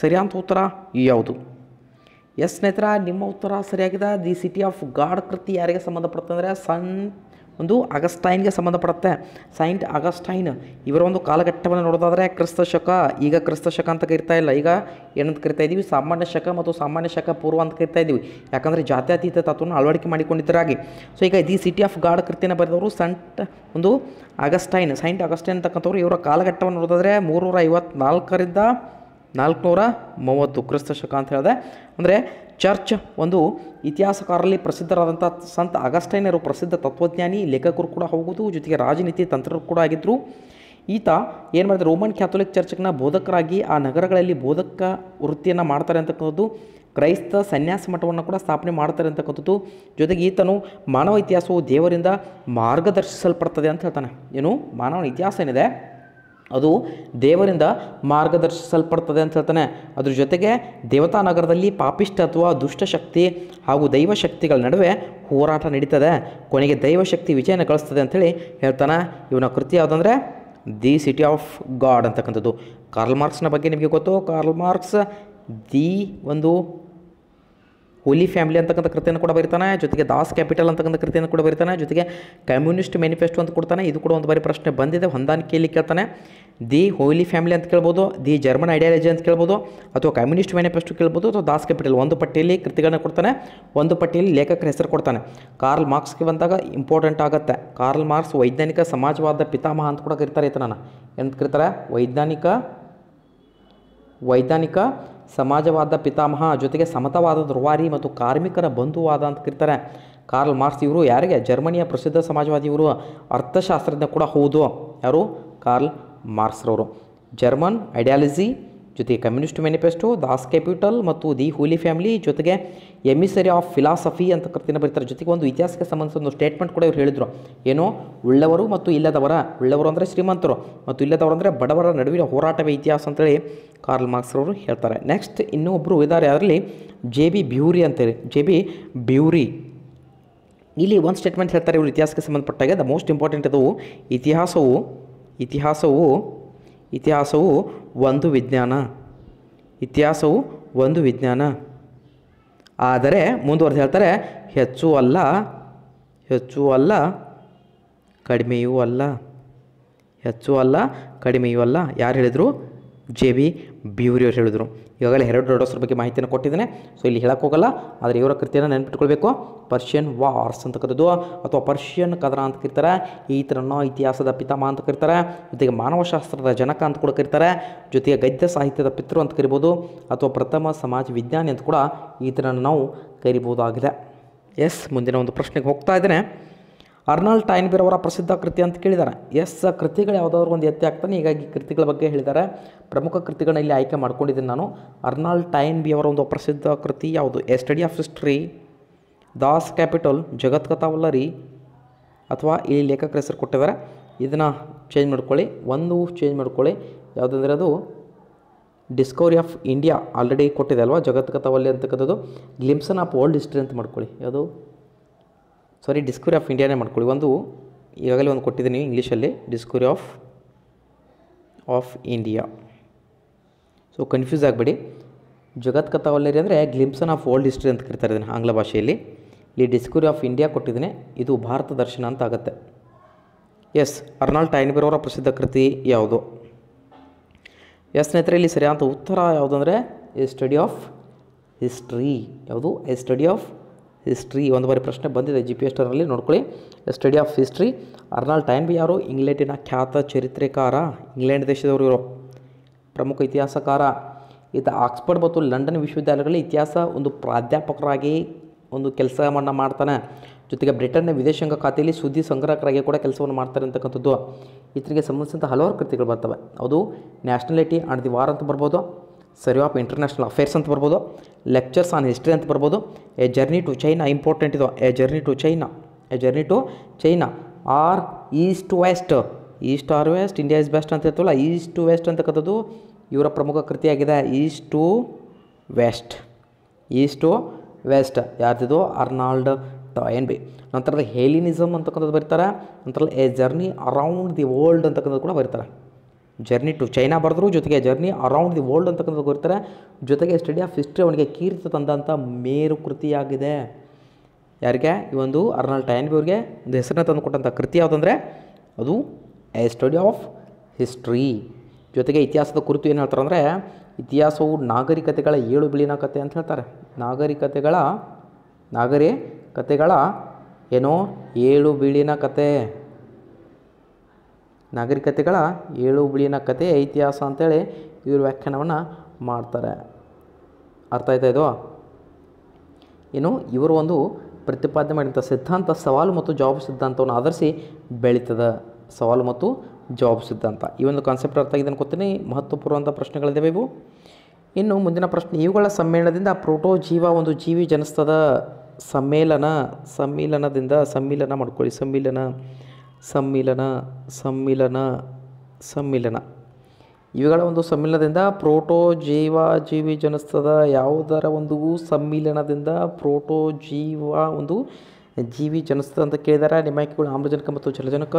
ಸರಿಯಾದ ಉತ್ತರ ಯಾವುದು? ಎಸ್ ಸ್ನೇಹಿತರ, ನಿಮ್ಮ ಉತ್ತರ ಸರಿಯಾಗಿದೆ. ದಿ ಸಿಟಿ ಆಫ್ ಗಾಡ್ ಕೃತಿ ಯಾರಿಗೆ ಸಂಬಂಧಪಡುತ್ತೆ ಅಂದರೆ ಸನ್ ಒಂದು ಅಗಸ್ಟೈನ್ಗೆ ಸಂಬಂಧಪಡುತ್ತೆ. ಸೈಂಟ್ ಅಗಸ್ಟೈನ್, ಇವರ ಒಂದು ಕಾಲಘಟ್ಟವನ್ನು ನೋಡೋದಾದರೆ ಕ್ರಿಸ್ತ ಶಕ. ಈಗ ಕ್ರಿಸ್ತ ಶಕ ಅಂತ ಕರಿತಾ ಇಲ್ಲ. ಈಗ ಏನಂತ ಕರಿತಾ ಇದ್ದೀವಿ ಸಾಮಾನ್ಯ ಶಕ ಮತ್ತು ಸಾಮಾನ್ಯ ಶಕ ಪೂರ್ವ ಅಂತ ಕರಿತಾ ಇದ್ದೀವಿ ಯಾಕಂದರೆ ಜಾತ್ಯತೀತ ತತ್ವವನ್ನು ಅಳವಡಿಕೆ ಮಾಡಿಕೊಂಡಿದ್ದರಾಗಿ ಸೊ ಈಗ ದಿ ಸಿಟಿ ಆಫ್ ಗಾಡ್ ಕೃತಿಯನ್ನು ಬರೆದವರು ಸಂಟ್ ಒಂದು ಅಗಸ್ಟೈನ್. ಸೈಂಟ್ ಅಗಸ್ಟೈನ್ ಅಂತಕ್ಕಂಥವ್ರು ಇವರ ಕಾಲಘಟ್ಟವನ್ನು ನೋಡೋದಾದರೆ ಮೂರುನೂರ ಐವತ್ನಾಲ್ಕರಿಂದ ನಾಲ್ಕುನೂರ ಮೂವತ್ತು ಕ್ರಿಸ್ತ ಶಕ ಅಂತ ಹೇಳಿದೆ, ಅಂದರೆ ಚರ್ಚ್ ಒಂದು ಇತಿಹಾಸಕಾರರಲ್ಲಿ ಪ್ರಸಿದ್ಧರಾದಂಥ ಸಂತ ಅಗಸ್ಟೈನರು, ಪ್ರಸಿದ್ಧ ತತ್ವಜ್ಞಾನಿ, ಲೇಖಕರು ಕೂಡ ಹೋಗುವುದು, ಜೊತೆಗೆ ರಾಜನೀತಿ ತಂತ್ರರು ಕೂಡ ಆಗಿದ್ದರು ಈತ ಏನು ಮಾಡಿದ್ರೆ, ರೋಮನ್ ಕ್ಯಾಥೋಲಿಕ್ ಚರ್ಚ್ನ ಬೋಧಕರಾಗಿ ಆ ನಗರಗಳಲ್ಲಿ ಬೋಧಕ ವೃತ್ತಿಯನ್ನು ಮಾಡ್ತಾರೆ ಅಂತಕ್ಕಂಥದ್ದು, ಕ್ರೈಸ್ತ ಸನ್ಯಾಸ ಮಠವನ್ನು ಕೂಡ ಸ್ಥಾಪನೆ ಮಾಡ್ತಾರೆ ಅಂತಕ್ಕಂಥದ್ದು. ಜೊತೆಗೆ ಈತನು ಮಾನವ ಇತಿಹಾಸವು ದೇವರಿಂದ ಮಾರ್ಗದರ್ಶಿಸಲ್ಪಡ್ತದೆ ಅಂತ ಹೇಳ್ತಾನೆ. ಏನು? ಮಾನವನ ಇತಿಹಾಸ ಏನಿದೆ? ಅದು ದೇವರಿಂದ ಮಾರ್ಗದರ್ಶಿಸಲ್ಪಡ್ತದೆ ಅಂತ ಹೇಳ್ತಾನೆ. ಅದ್ರ ಜೊತೆಗೆ ದೇವತಾ ನಗರದಲ್ಲಿ ಪಾಪಿಷ್ಟ ಅಥವಾ ದುಷ್ಟಶಕ್ತಿ ಹಾಗೂ ದೈವಶಕ್ತಿಗಳ ನಡುವೆ ಹೋರಾಟ ನಡೀತದೆ. ಕೊನೆಗೆ ದೈವಶಕ್ತಿ ವಿಜಯನ ಕಳಿಸ್ತದೆ ಅಂಥೇಳಿ ಹೇಳ್ತಾನೆ. ಇವನ ಕೃತಿ ಯಾವುದಂದರೆ, ದಿ ಸಿಟಿ ಆಫ್ ಗಾಡ್ ಅಂತಕ್ಕಂಥದ್ದು. ಕಾರ್ಲ್ ಮಾರ್ಕ್ಸ್ನ ಬಗ್ಗೆ ನಿಮಗೆ ಗೊತ್ತು? ಕಾರ್ಲ್ ಮಾರ್ಕ್ಸ್ ದಿ ಒಂದು ಹೋಲಿ ಫ್ಯಾಮಿಲಿ ಅಂತಕ್ಕಂಥ ಕೃತಿಯನ್ನು ಕೂಡ ಬರೀತಾನೆ, ಜೊತೆಗೆ ದಾಸ್ ಕ್ಯಾಪಿಟಲ್ ಅಂತಕ್ಕಂಥ ಕೃತಿಯನ್ನು ಕೂಡ ಬರೀತಾನೆ, ಜೊತೆಗೆ ಕಮ್ಯುನಿಸ್ಟ್ ಮ್ಯಾನಿಫೆಸ್ಟೋ ಅಂತ ಕೊಡ್ತಾನೆ. ಇದು ಕೂಡ ಒಂದು ಬಾರಿ ಪ್ರಶ್ನೆ ಬಂದಿದೆ ಹೊಂದಾಣಿಕೆಯಲ್ಲಿ ಕೇಳ್ತಾನೆ. ದಿ ಹೋಲಿ ಫ್ಯಾಮಿಲಿ ಅಂತ ಕೇಳ್ಬೋದು, ದಿ ಜರ್ಮನ್ ಐಡಿಯಾಲಜಿ ಅಂತ ಕೇಳ್ಬೋದು, ಅಥವಾ ಕಮ್ಯುನಿಸ್ಟ್ ಮ್ಯಾನಿಫೆಸ್ಟೋ ಕೇಳ್ಬೋದು, ಅಥವಾ ದಾಸ್ ಕ್ಯಾಪಿಟಲ್ ಒಂದು ಪಟ್ಟಿಯಲ್ಲಿ ಕೃತಿಗಳನ್ನ ಕೊಡ್ತಾನೆ, ಒಂದು ಪಟ್ಟಿಯಲ್ಲಿ ಲೇಖಕರ ಹೆಸರು ಕೊಡ್ತಾನೆ. ಕಾರ್ಲ್ ಮಾರ್ಕ್ಸ್ಗೆ ಬಂದಾಗ ಇಂಪಾರ್ಟೆಂಟ್ ಆಗುತ್ತೆ. ಕಾರ್ಲ್ ಮಾರ್ಕ್ಸ್ ವೈಜ್ಞಾನಿಕ ಸಮಾಜವಾದ ಪಿತಾಮಹ ಅಂತ ಕೂಡ ಕರಿತಾರೆ ಈತನನ್ನು. ಎಂತ ಕರಿತಾರೆ? ವೈಜ್ಞಾನಿಕ ವೈಜ್ಞಾನಿಕ ಸಮಾಜವಾದ ಪಿತಾಮಹ ಜೊತೆಗೆ ಸಮತವಾದ ದುರ್ವಾರಿ ಮತ್ತು ಕಾರ್ಮಿಕರ ಬಂಧುವಾದ ಅಂತ ಕರೀತಾರೆ. ಕಾರ್ಲ್ ಮಾರ್ಕ್ಸ್ ಇವರು ಯಾರಿಗೆ? ಜರ್ಮನಿಯ ಪ್ರಸಿದ್ಧ ಸಮಾಜವಾದಿ ಇವರು ಅರ್ಥಶಾಸ್ತ್ರಜ್ಞ ಕೂಡ ಹೌದು. ಯಾರು? ಕಾರ್ಲ್ ಮಾರ್ಕ್ಸ್ರವರು ಜರ್ಮನ್ ಐಡಿಯಾಲಜಿ ಜೊತೆಗೆ ಕಮ್ಯುನಿಸ್ಟ್ ಮ್ಯಾನಿಫೆಸ್ಟೋ, ದಾಸ್ ಕ್ಯಾಪಿಟಲ್ ಮತ್ತು ದಿ ಹೋಲಿ ಫ್ಯಾಮಿಲಿ ಜೊತೆಗೆ ಎಮಿಸರಿ ಆಫ್ ಫಿಲಾಸಫಿ ಅಂತ ಕರ್ತಿನ ಬರೀತಾರೆ. ಜೊತೆಗೆ ಒಂದು ಇತಿಹಾಸಕ್ಕೆ ಸಂಬಂಧಿಸಿದ ಒಂದು ಸ್ಟೇಟ್ಮೆಂಟ್ ಕೂಡ ಇವರು ಹೇಳಿದರು. ಏನೋ, ಉಳ್ಳವರು ಮತ್ತು ಇಲ್ಲದವರ, ಉಳ್ಳವರು ಅಂದರೆ ಶ್ರೀಮಂತರು ಮತ್ತು ಇಲ್ಲದವರು ಅಂದರೆ ಬಡವರ ನಡುವಿನ ಹೋರಾಟವೇ ಇತಿಹಾಸ ಅಂತೇಳಿ ಕಾರ್ಲ್ ಮಾರ್ಕ್ಸ್ರವರು ಹೇಳ್ತಾರೆ. ನೆಕ್ಸ್ಟ್ ಇನ್ನೊಬ್ಬರು ಇದ್ದಾರೆ ಅದರಲ್ಲಿ ಜೆ ಬಿ ಬ್ಯೂರಿ ಅಂತೇಳಿ. ಜೆ ಬಿ ಬ್ಯೂರಿ ಇಲ್ಲಿ ಒಂದು ಸ್ಟೇಟ್ಮೆಂಟ್ ಹೇಳ್ತಾರೆ ಇವರು ಇತಿಹಾಸಕ್ಕೆ ಸಂಬಂಧಪಟ್ಟಾಗ. ದ ಮೋಸ್ಟ್ ಇಂಪಾರ್ಟೆಂಟ್ ಅದು ಇತಿಹಾಸವು ಇತಿಹಾಸವು ಇತಿಹಾಸವು ಒಂದು ವಿಜ್ಞಾನ, ಇತಿಹಾಸವು ಒಂದು ವಿಜ್ಞಾನ. ಆದರೆ ಮುಂದುವರೆದು ಹೇಳ್ತಾರೆ, ಹೆಚ್ಚು ಅಲ್ಲ ಹೆಚ್ಚು ಅಲ್ಲ, ಕಡಿಮೆಯೂ ಅಲ್ಲ. ಹೆಚ್ಚು ಅಲ್ಲ, ಕಡಿಮೆಯೂ ಅಲ್ಲ. ಯಾರು ಹೇಳಿದರು? ಜೆ ಬಿ ಬ್ಯೂರಿಯವ್ರು ಹೇಳಿದರು. ಈಗಾಗಲೇ ಹೆರೋಡೋಡೋಸ್ರ ಬಗ್ಗೆ ಮಾಹಿತಿಯನ್ನು ಕೊಟ್ಟಿದ್ದೇನೆ. ಸೊ ಇಲ್ಲಿ ಹೇಳಕ್ಕೆ ಹೋಗಲ್ಲ. ಆದರೆ ಇವರ ಕೃತಿಯನ್ನು ನೆನಪಿಟ್ಕೊಳ್ಬೇಕು. ಪರ್ಷಿಯನ್ ವಾರ್ಸ್ ಅಂತ ಕರೆದು ಅಥವಾ ಪರ್ಷಿಯನ್ ಕದರ ಅಂತ ಕರೀತಾರೆ. ಥರನೋ ಇತಿಹಾಸದ ಪಿತಾಮಹ ಅಂತ ಕರೀತಾರೆ. ಜೊತೆಗೆ ಮಾನವಶಾಸ್ತ್ರದ ಜನಕ ಅಂತ ಕೂಡ ಕರೀತಾರೆ. ಜೊತೆಗೆ ಗದ್ಯ ಸಾಹಿತ್ಯದ ಪಿತೃ ಅಂತ ಕರಿಬೋದು. ಅಥವಾ ಪ್ರಥಮ ಸಮಾಜ ವಿಜ್ಞಾನಿ ಅಂತ ಕೂಡ ಈ ಥರನ ನಾವು ಕರಿಬೋದಾಗಿದೆ. ಎಸ್ ಮುಂದಿನ ಒಂದು ಪ್ರಶ್ನೆಗೆ ಹೋಗ್ತಾ ಇದ್ದೇನೆ. ಅರ್ನಾಲ್ಡ್ ಟೈನ್ಬೀರ್ ಅವರ ಪ್ರಸಿದ್ಧ ಕೃತಿ ಅಂತ ಕೇಳಿದ್ದಾರೆ. ಎಸ್ ಕೃತಿಗಳು ಯಾವುದಾದ್ರು ಒಂದು ಎತ್ತಿ ಆಗ್ತಾನೆ ಹೀಗಾಗಿ ಕೃತಿಗಳ ಬಗ್ಗೆ ಹೇಳಿದ್ದಾರೆ. ಪ್ರಮುಖ ಕೃತಿಗಳನ್ನ ಇಲ್ಲಿ ಆಯ್ಕೆ ಮಾಡ್ಕೊಂಡಿದ್ದೀನಿ ನಾನು. ಅರ್ನಾಲ್ಡ್ ಟೈನ್ ಬಿ ಅವರ ಒಂದು ಪ್ರಸಿದ್ಧ ಕೃತಿ ಯಾವುದು? A study of history, Das Kapital, Jagat Kathavallari ಅಥವಾ ಇಲ್ಲಿ ಲೇಖಕರ ಹೆಸರು ಕೊಟ್ಟಿದ್ದಾರೆ. ಇದನ್ನು ಚೇಂಜ್ ಮಾಡ್ಕೊಳ್ಳಿ. ಒಂದು ಚೇಂಜ್ ಮಾಡ್ಕೊಳ್ಳಿ. ಯಾವುದಂದರೆ ಅದು ಡಿಸ್ಕವರಿ ಆಫ್ ಇಂಡಿಯಾ ಆಲ್ರೆಡಿ ಕೊಟ್ಟಿದೆ ಅಲ್ವಾ? ಜಗತ್ ಕಥಾವಲ್ಲಿ ಅಂತಕ್ಕಂಥದ್ದು ಗ್ಲಿಮ್ಸನ್ ಆಫ್ ವರ್ಲ್ಡ್ ಹಿಸ್ಟ್ರಿ ಅಂತ ಮಾಡ್ಕೊಳ್ಳಿ. ಯಾವುದು? ಸಾರಿ ಡಿಸ್ಕವರಿ ಆಫ್ ಇಂಡಿಯಾನೇ ಮಾಡ್ಕೊಳ್ಳಿ. ಒಂದು, ಈಗಾಗಲೇ ಒಂದು ಕೊಟ್ಟಿದ್ದೀನಿ ಇಂಗ್ಲೀಷಲ್ಲಿ discovery of of India so confuse ಆಗಬೇಡಿ. ಜಗತ್ ಕಥಾವಲ್ಲರಿ ಅಂದರೆ ಗ್ಲಿಮ್ಸನ್ ಆಫ್ ಓಲ್ಡ್ ಹಿಸ್ಟ್ರಿ ಅಂತ ಕರಿತಾರೆ ಇದನ್ನು ಆಂಗ್ಲ ಭಾಷೆಯಲ್ಲಿ. ಇಲ್ಲಿ ಡಿಸ್ಕವರಿ ಆಫ್ ಇಂಡಿಯಾ ಕೊಟ್ಟಿದ್ದೀನಿ. ಇದು ಭಾರತ ದರ್ಶನ ಅಂತ ಆಗುತ್ತೆ. ಎಸ್ ಅರ್ನಾಲ್ಡ್ ಟೈನ್ಬೇರ್ ಅವರ ಪ್ರಸಿದ್ಧ ಕೃತಿ ಯಾವುದು? ಎಸ್ ಸ್ನೇಹಿತರೆ, ಇಲ್ಲಿ ಸರಿಯಾದ ಉತ್ತರ ಯಾವುದಂದರೆ ಎ ಸ್ಟಡಿ ಆಫ್ ಹಿಸ್ಟ್ರಿ ಯಾವುದು? ಎ ಸ್ಟಡಿ ಆಫ್ ಹಿಸ್ಟ್ರಿ ಒಂದು ಬಾರಿ ಪ್ರಶ್ನೆ ಬಂದಿದೆ ಜಿ ಪಿ ಎಸ್ ಟರಲ್ಲಿ ನೋಡ್ಕೊಳ್ಳಿ. Study of history Arnold Toynbee ಯಾರು? ಇಂಗ್ಲೆಂಡಿನ ಖ್ಯಾತ ಚರಿತ್ರೆಕಾರ, ಇಂಗ್ಲೆಂಡ್ ದೇಶದವರು ಇವರು. ಪ್ರಮುಖ ಇತಿಹಾಸಕಾರ. ಈತ ಆಕ್ಸ್ಫರ್ಡ್ ಮತ್ತು ಲಂಡನ್ ವಿಶ್ವವಿದ್ಯಾಲಯಗಳಲ್ಲಿ ಇತಿಹಾಸ ಒಂದು ಪ್ರಾಧ್ಯಾಪಕರಾಗಿ ಒಂದು ಕೆಲಸವನ್ನು ಮಾಡ್ತಾನೆ. ಜೊತೆಗೆ ಬ್ರಿಟನ್ನ ವಿದೇಶಾಂಗ ಖಾತೆಯಲ್ಲಿ ಸುದ್ದಿ ಸಂಗ್ರಹಕರಾಗಿ ಕೂಡ ಕೆಲಸವನ್ನು ಮಾಡ್ತಾರೆ ಅಂತಕ್ಕಂಥದ್ದು. ಇತರಿಗೆ ಸಂಬಂಧಿಸಿದಂಥ ಹಲವಾರು ಕೃತಿಗಳು ಬರ್ತವೆ. ಅದು ನ್ಯಾಷನಾಲಿಟಿ ಆ್ಯಂಡ್ ದಿ ವಾರ್ ಅಂತ ಬರ್ಬೋದು. ಸರಿ ಆಫ್ ಇಂಟರ್ನ್ಯಾಷನಲ್ ಅಫೇರ್ಸ್ ಅಂತ ಬರ್ಬೋದು ಲೆಕ್ಚರ್ಸ್ ಆನ್ ಹಿಸ್ಟ್ರಿ ಅಂತ ಬರ್ಬೋದು. A journey to China important ಇದು. A journey to China a journey to China or east west east or west India is best ಅಂತ ಹೇಳ್ತವಲ್ಲ ಈಸ್ಟ್ ಟು ವೆಸ್ಟ್ ಅಂತಕ್ಕಂಥದ್ದು ಇವರ ಪ್ರಮುಖ ಕೃತಿಯಾಗಿದೆ. East to west east to west ಯಾರ್ದಿದು? Arnold B ನಂತರದ ಹೇಲಿನಿಸಮ್ ಅಂತಕ್ಕಂಥದ್ದು ಬರೀತಾರೆ. ನಂತರ a journey around the world ಅಂತಕ್ಕಂಥದ್ದು ಕೂಡ ಬರೀತಾರೆ. ಜರ್ನಿ ಟು ಚೈನಾ ಬರೆದ್ರು, ಜೊತೆಗೆ ಜರ್ನಿ ಅರೌಂಡ್ ದಿ ವರ್ಲ್ಡ್ ಅಂತಕ್ಕಂಥದ್ದು ಬರೀತಾರೆ ಜೊತೆಗೆ ಸ್ಟಡಿ ಆಫ್ ಹಿಸ್ಟ್ರಿ ಅವನಿಗೆ ಕೀರ್ತಿ ತಂದಂಥ ಮೇರು ಕೃತಿಯಾಗಿದೆ. ಯಾರಿಗೆ? ಈ ಒಂದು ಅರ್ನಾಲ್ಡ್ ಟೈನ್ಬಿ ಅವ್ರಿಗೆ ಒಂದು ಹೆಸರನ್ನ ತಂದುಕೊಟ್ಟಂಥ ಕೃತಿ ಯಾವುದಂದರೆ, ಅದು ಎ ಸ್ಟಡಿ ಆಫ್ ಹಿಸ್ಟ್ರಿ ಜೊತೆಗೆ ಇತಿಹಾಸದ ಕುರಿತು ಏನು ಹೇಳ್ತಾರೆ ಅಂದರೆ ಇತಿಹಾಸವು ನಾಗರಿಕತೆಗಳ ಏಳು ಬಿಳಿನ ಕತೆ ಅಂತ ಹೇಳ್ತಾರೆ. ನಾಗರಿಕತೆಗಳ ನಾಗರಿಕತೆಗಳ ಏನೋ ಏಳು ಬಿಳಿನ ಕತೆ. ನಾಗರಿಕತೆಗಳ ಏಳು ಬಿಳಿನ ಕತೆ ಇತಿಹಾಸ ಅಂತೇಳಿ ಇವರು ವ್ಯಾಖ್ಯಾನವನ್ನು ಮಾಡ್ತಾರೆ. ಅರ್ಥ ಆಯ್ತಾ ಇದು? ಇನ್ನು ಇವರು ಒಂದು ಪ್ರತಿಪಾದನೆ ಮಾಡಿದಂಥ ಸಿದ್ಧಾಂತ, ಸವಾಲು ಮತ್ತು ಜವಾಬು ಸಿದ್ಧಾಂತವನ್ನು ಆಧರಿಸಿ ಬೆಳೀತದೆ ಸವಾಲು ಮತ್ತು ಜವಾಬು ಸಿದ್ಧಾಂತ. ಈ ಒಂದು ಕಾನ್ಸೆಪ್ಟ್ ಅರ್ಥ ಆಗಿದೆ ಅನ್ಕೋತೀನಿ. ಮಹತ್ವಪೂರ್ಣವಂಥ ಪ್ರಶ್ನೆಗಳಿದ್ದಾವೆ ಇವು. ಇನ್ನು ಮುಂದಿನ ಪ್ರಶ್ನೆ, ಇವುಗಳ ಸಮ್ಮೇಳನದಿಂದ ಪ್ರೋಟೋ ಜೀವ ಒಂದು ಜೀವಿ ಜನಿಸ್ತದ ಸಮ್ಮೇಳನ, ಸಮ್ಮಿಲನದಿಂದ ಸಮ್ಮಿಲನ ಮಾಡ್ಕೊಳ್ಳಿ. ಸಮ್ಮಿಲನ. ಸಮ್ಮಿಲನ ಸಮ್ಮಿಲನ ಸಮ್ಮಿಲನ. ಇವುಗಳ ಒಂದು ಸಮ್ಮಿಲನದಿಂದ ಪ್ರೋಟೋ ಜೀವ ಜೀವಿ ಜನಿಸ್ತದ ಯಾವುದರ ಒಂದು ಸಮ್ಮಿಲನದಿಂದ ಪ್ರೋಟೋ ಜೀವ ಒಂದು ಜೀವಿ ಜನಿಸ್ತದ ಅಂತ ಕೇಳಿದಾರೆ. ನಿಮ್ಮ ಆಯ್ಕೆಗಳು ಆಮ್ಲಜನಕ ಮತ್ತು ಜಲಜನಕ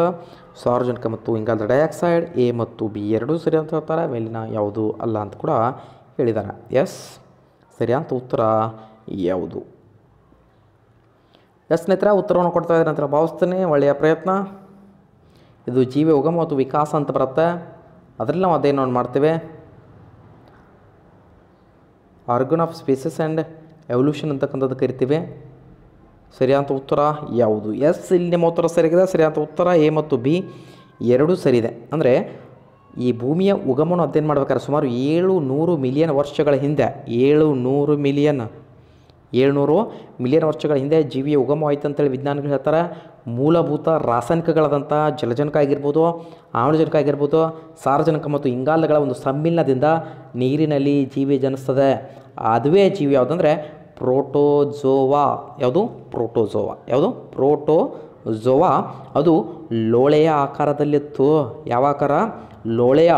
ಸಾರ್ವಜನಿಕ ಮತ್ತು ಇಂಗಾಲದ ಡೈಆಕ್ಸೈಡ್, ಎ ಮತ್ತು ಬಿ ಎರಡೂ ಸರಿ ಅಂತ ಹೇಳ್ತಾರೆ. ಮೇಲಿನ ಯಾವುದು ಅಲ್ಲ ಅಂತ ಕೂಡ ಹೇಳಿದ್ದಾರೆ ಎಸ್ ಸರಿಯಾದ ಉತ್ತರ ಯಾವುದು? ಎಸ್ ಸ್ನೇಹಿತರೆ, ಉತ್ತರವನ್ನು ಕೊಡ್ತಾ ಇದ್ದಾರೆ ನಂತರ ಭಾವಿಸ್ತೇನೆ. ಒಳ್ಳೆಯ ಪ್ರಯತ್ನ. ಇದು ಜೀವ ಉಗಮ ಮತ್ತು ವಿಕಾಸ ಅಂತ ಬರುತ್ತೆ. ಅದರಲ್ಲಿ ನಾವು ಅಧ್ಯಯನವನ್ನು ಮಾಡ್ತೇವೆ? Origin of species and evolution ಅಂತಕ್ಕಂಥದ್ದು ಕರಿತೀವಿ. ಸರಿಯಾದ ಉತ್ತರ ಯಾವುದು? ಎಸ್ ಇಲ್ಲಿ ನಿಮ್ಮ ಉತ್ತರ ಸರಿಯಾಗಿದೆ ಸರಿಯಾದ ಉತ್ತರ ಎ ಮತ್ತು ಬಿ ಎರಡೂ ಸರಿಯಿದೆ. ಅಂದರೆ ಈ ಭೂಮಿಯ ಉಗಮವನ್ನು ಅಧ್ಯಯನ ಮಾಡಬೇಕಾದ್ರೆ ಸುಮಾರು ಏಳು ನೂರು ಮಿಲಿಯನ್ ವರ್ಷಗಳ ಹಿಂದೆ ಏಳು ನೂರು ಮಿಲಿಯನ್, ಏಳ್ನೂರು ಮಿಲಿಯನ್ ವರ್ಷಗಳ ಹಿಂದೆ ಜೀವಿಯ ಉಗಮವಾಯಿತು ಅಂತೇಳಿ ವಿಜ್ಞಾನಿಗಳು ಹೇಳ್ತಾರೆ. ಮೂಲಭೂತ ರಾಸಾಯನಿಕಗಳಾದಂಥ ಜಲಜನಕ ಆಗಿರ್ಬೋದು, ಆಮ್ಲಜನಕ ಆಗಿರ್ಬೋದು, ಸಾರಜನಕ ಮತ್ತು ಇಂಗಾಲಗಳ ಒಂದು ಸಮ್ಮಿಲನದಿಂದ ನೀರಿನಲ್ಲಿ ಜೀವಿ ಜನಿಸ್ತದೆ. ಅದುವೇ ಜೀವಿ ಯಾವುದಂದರೆ ಪ್ರೋಟೋಜೋವಾ. ಯಾವುದು? ಪ್ರೋಟೋಜೋವಾ. ಯಾವುದು? ಪ್ರೋಟೋಜೋವಾ. ಅದು ಲೋಳೆಯ ಆಕಾರದಲ್ಲಿತ್ತು. ಯಾವ ಆಕಾರ? ಲೋಳೆಯ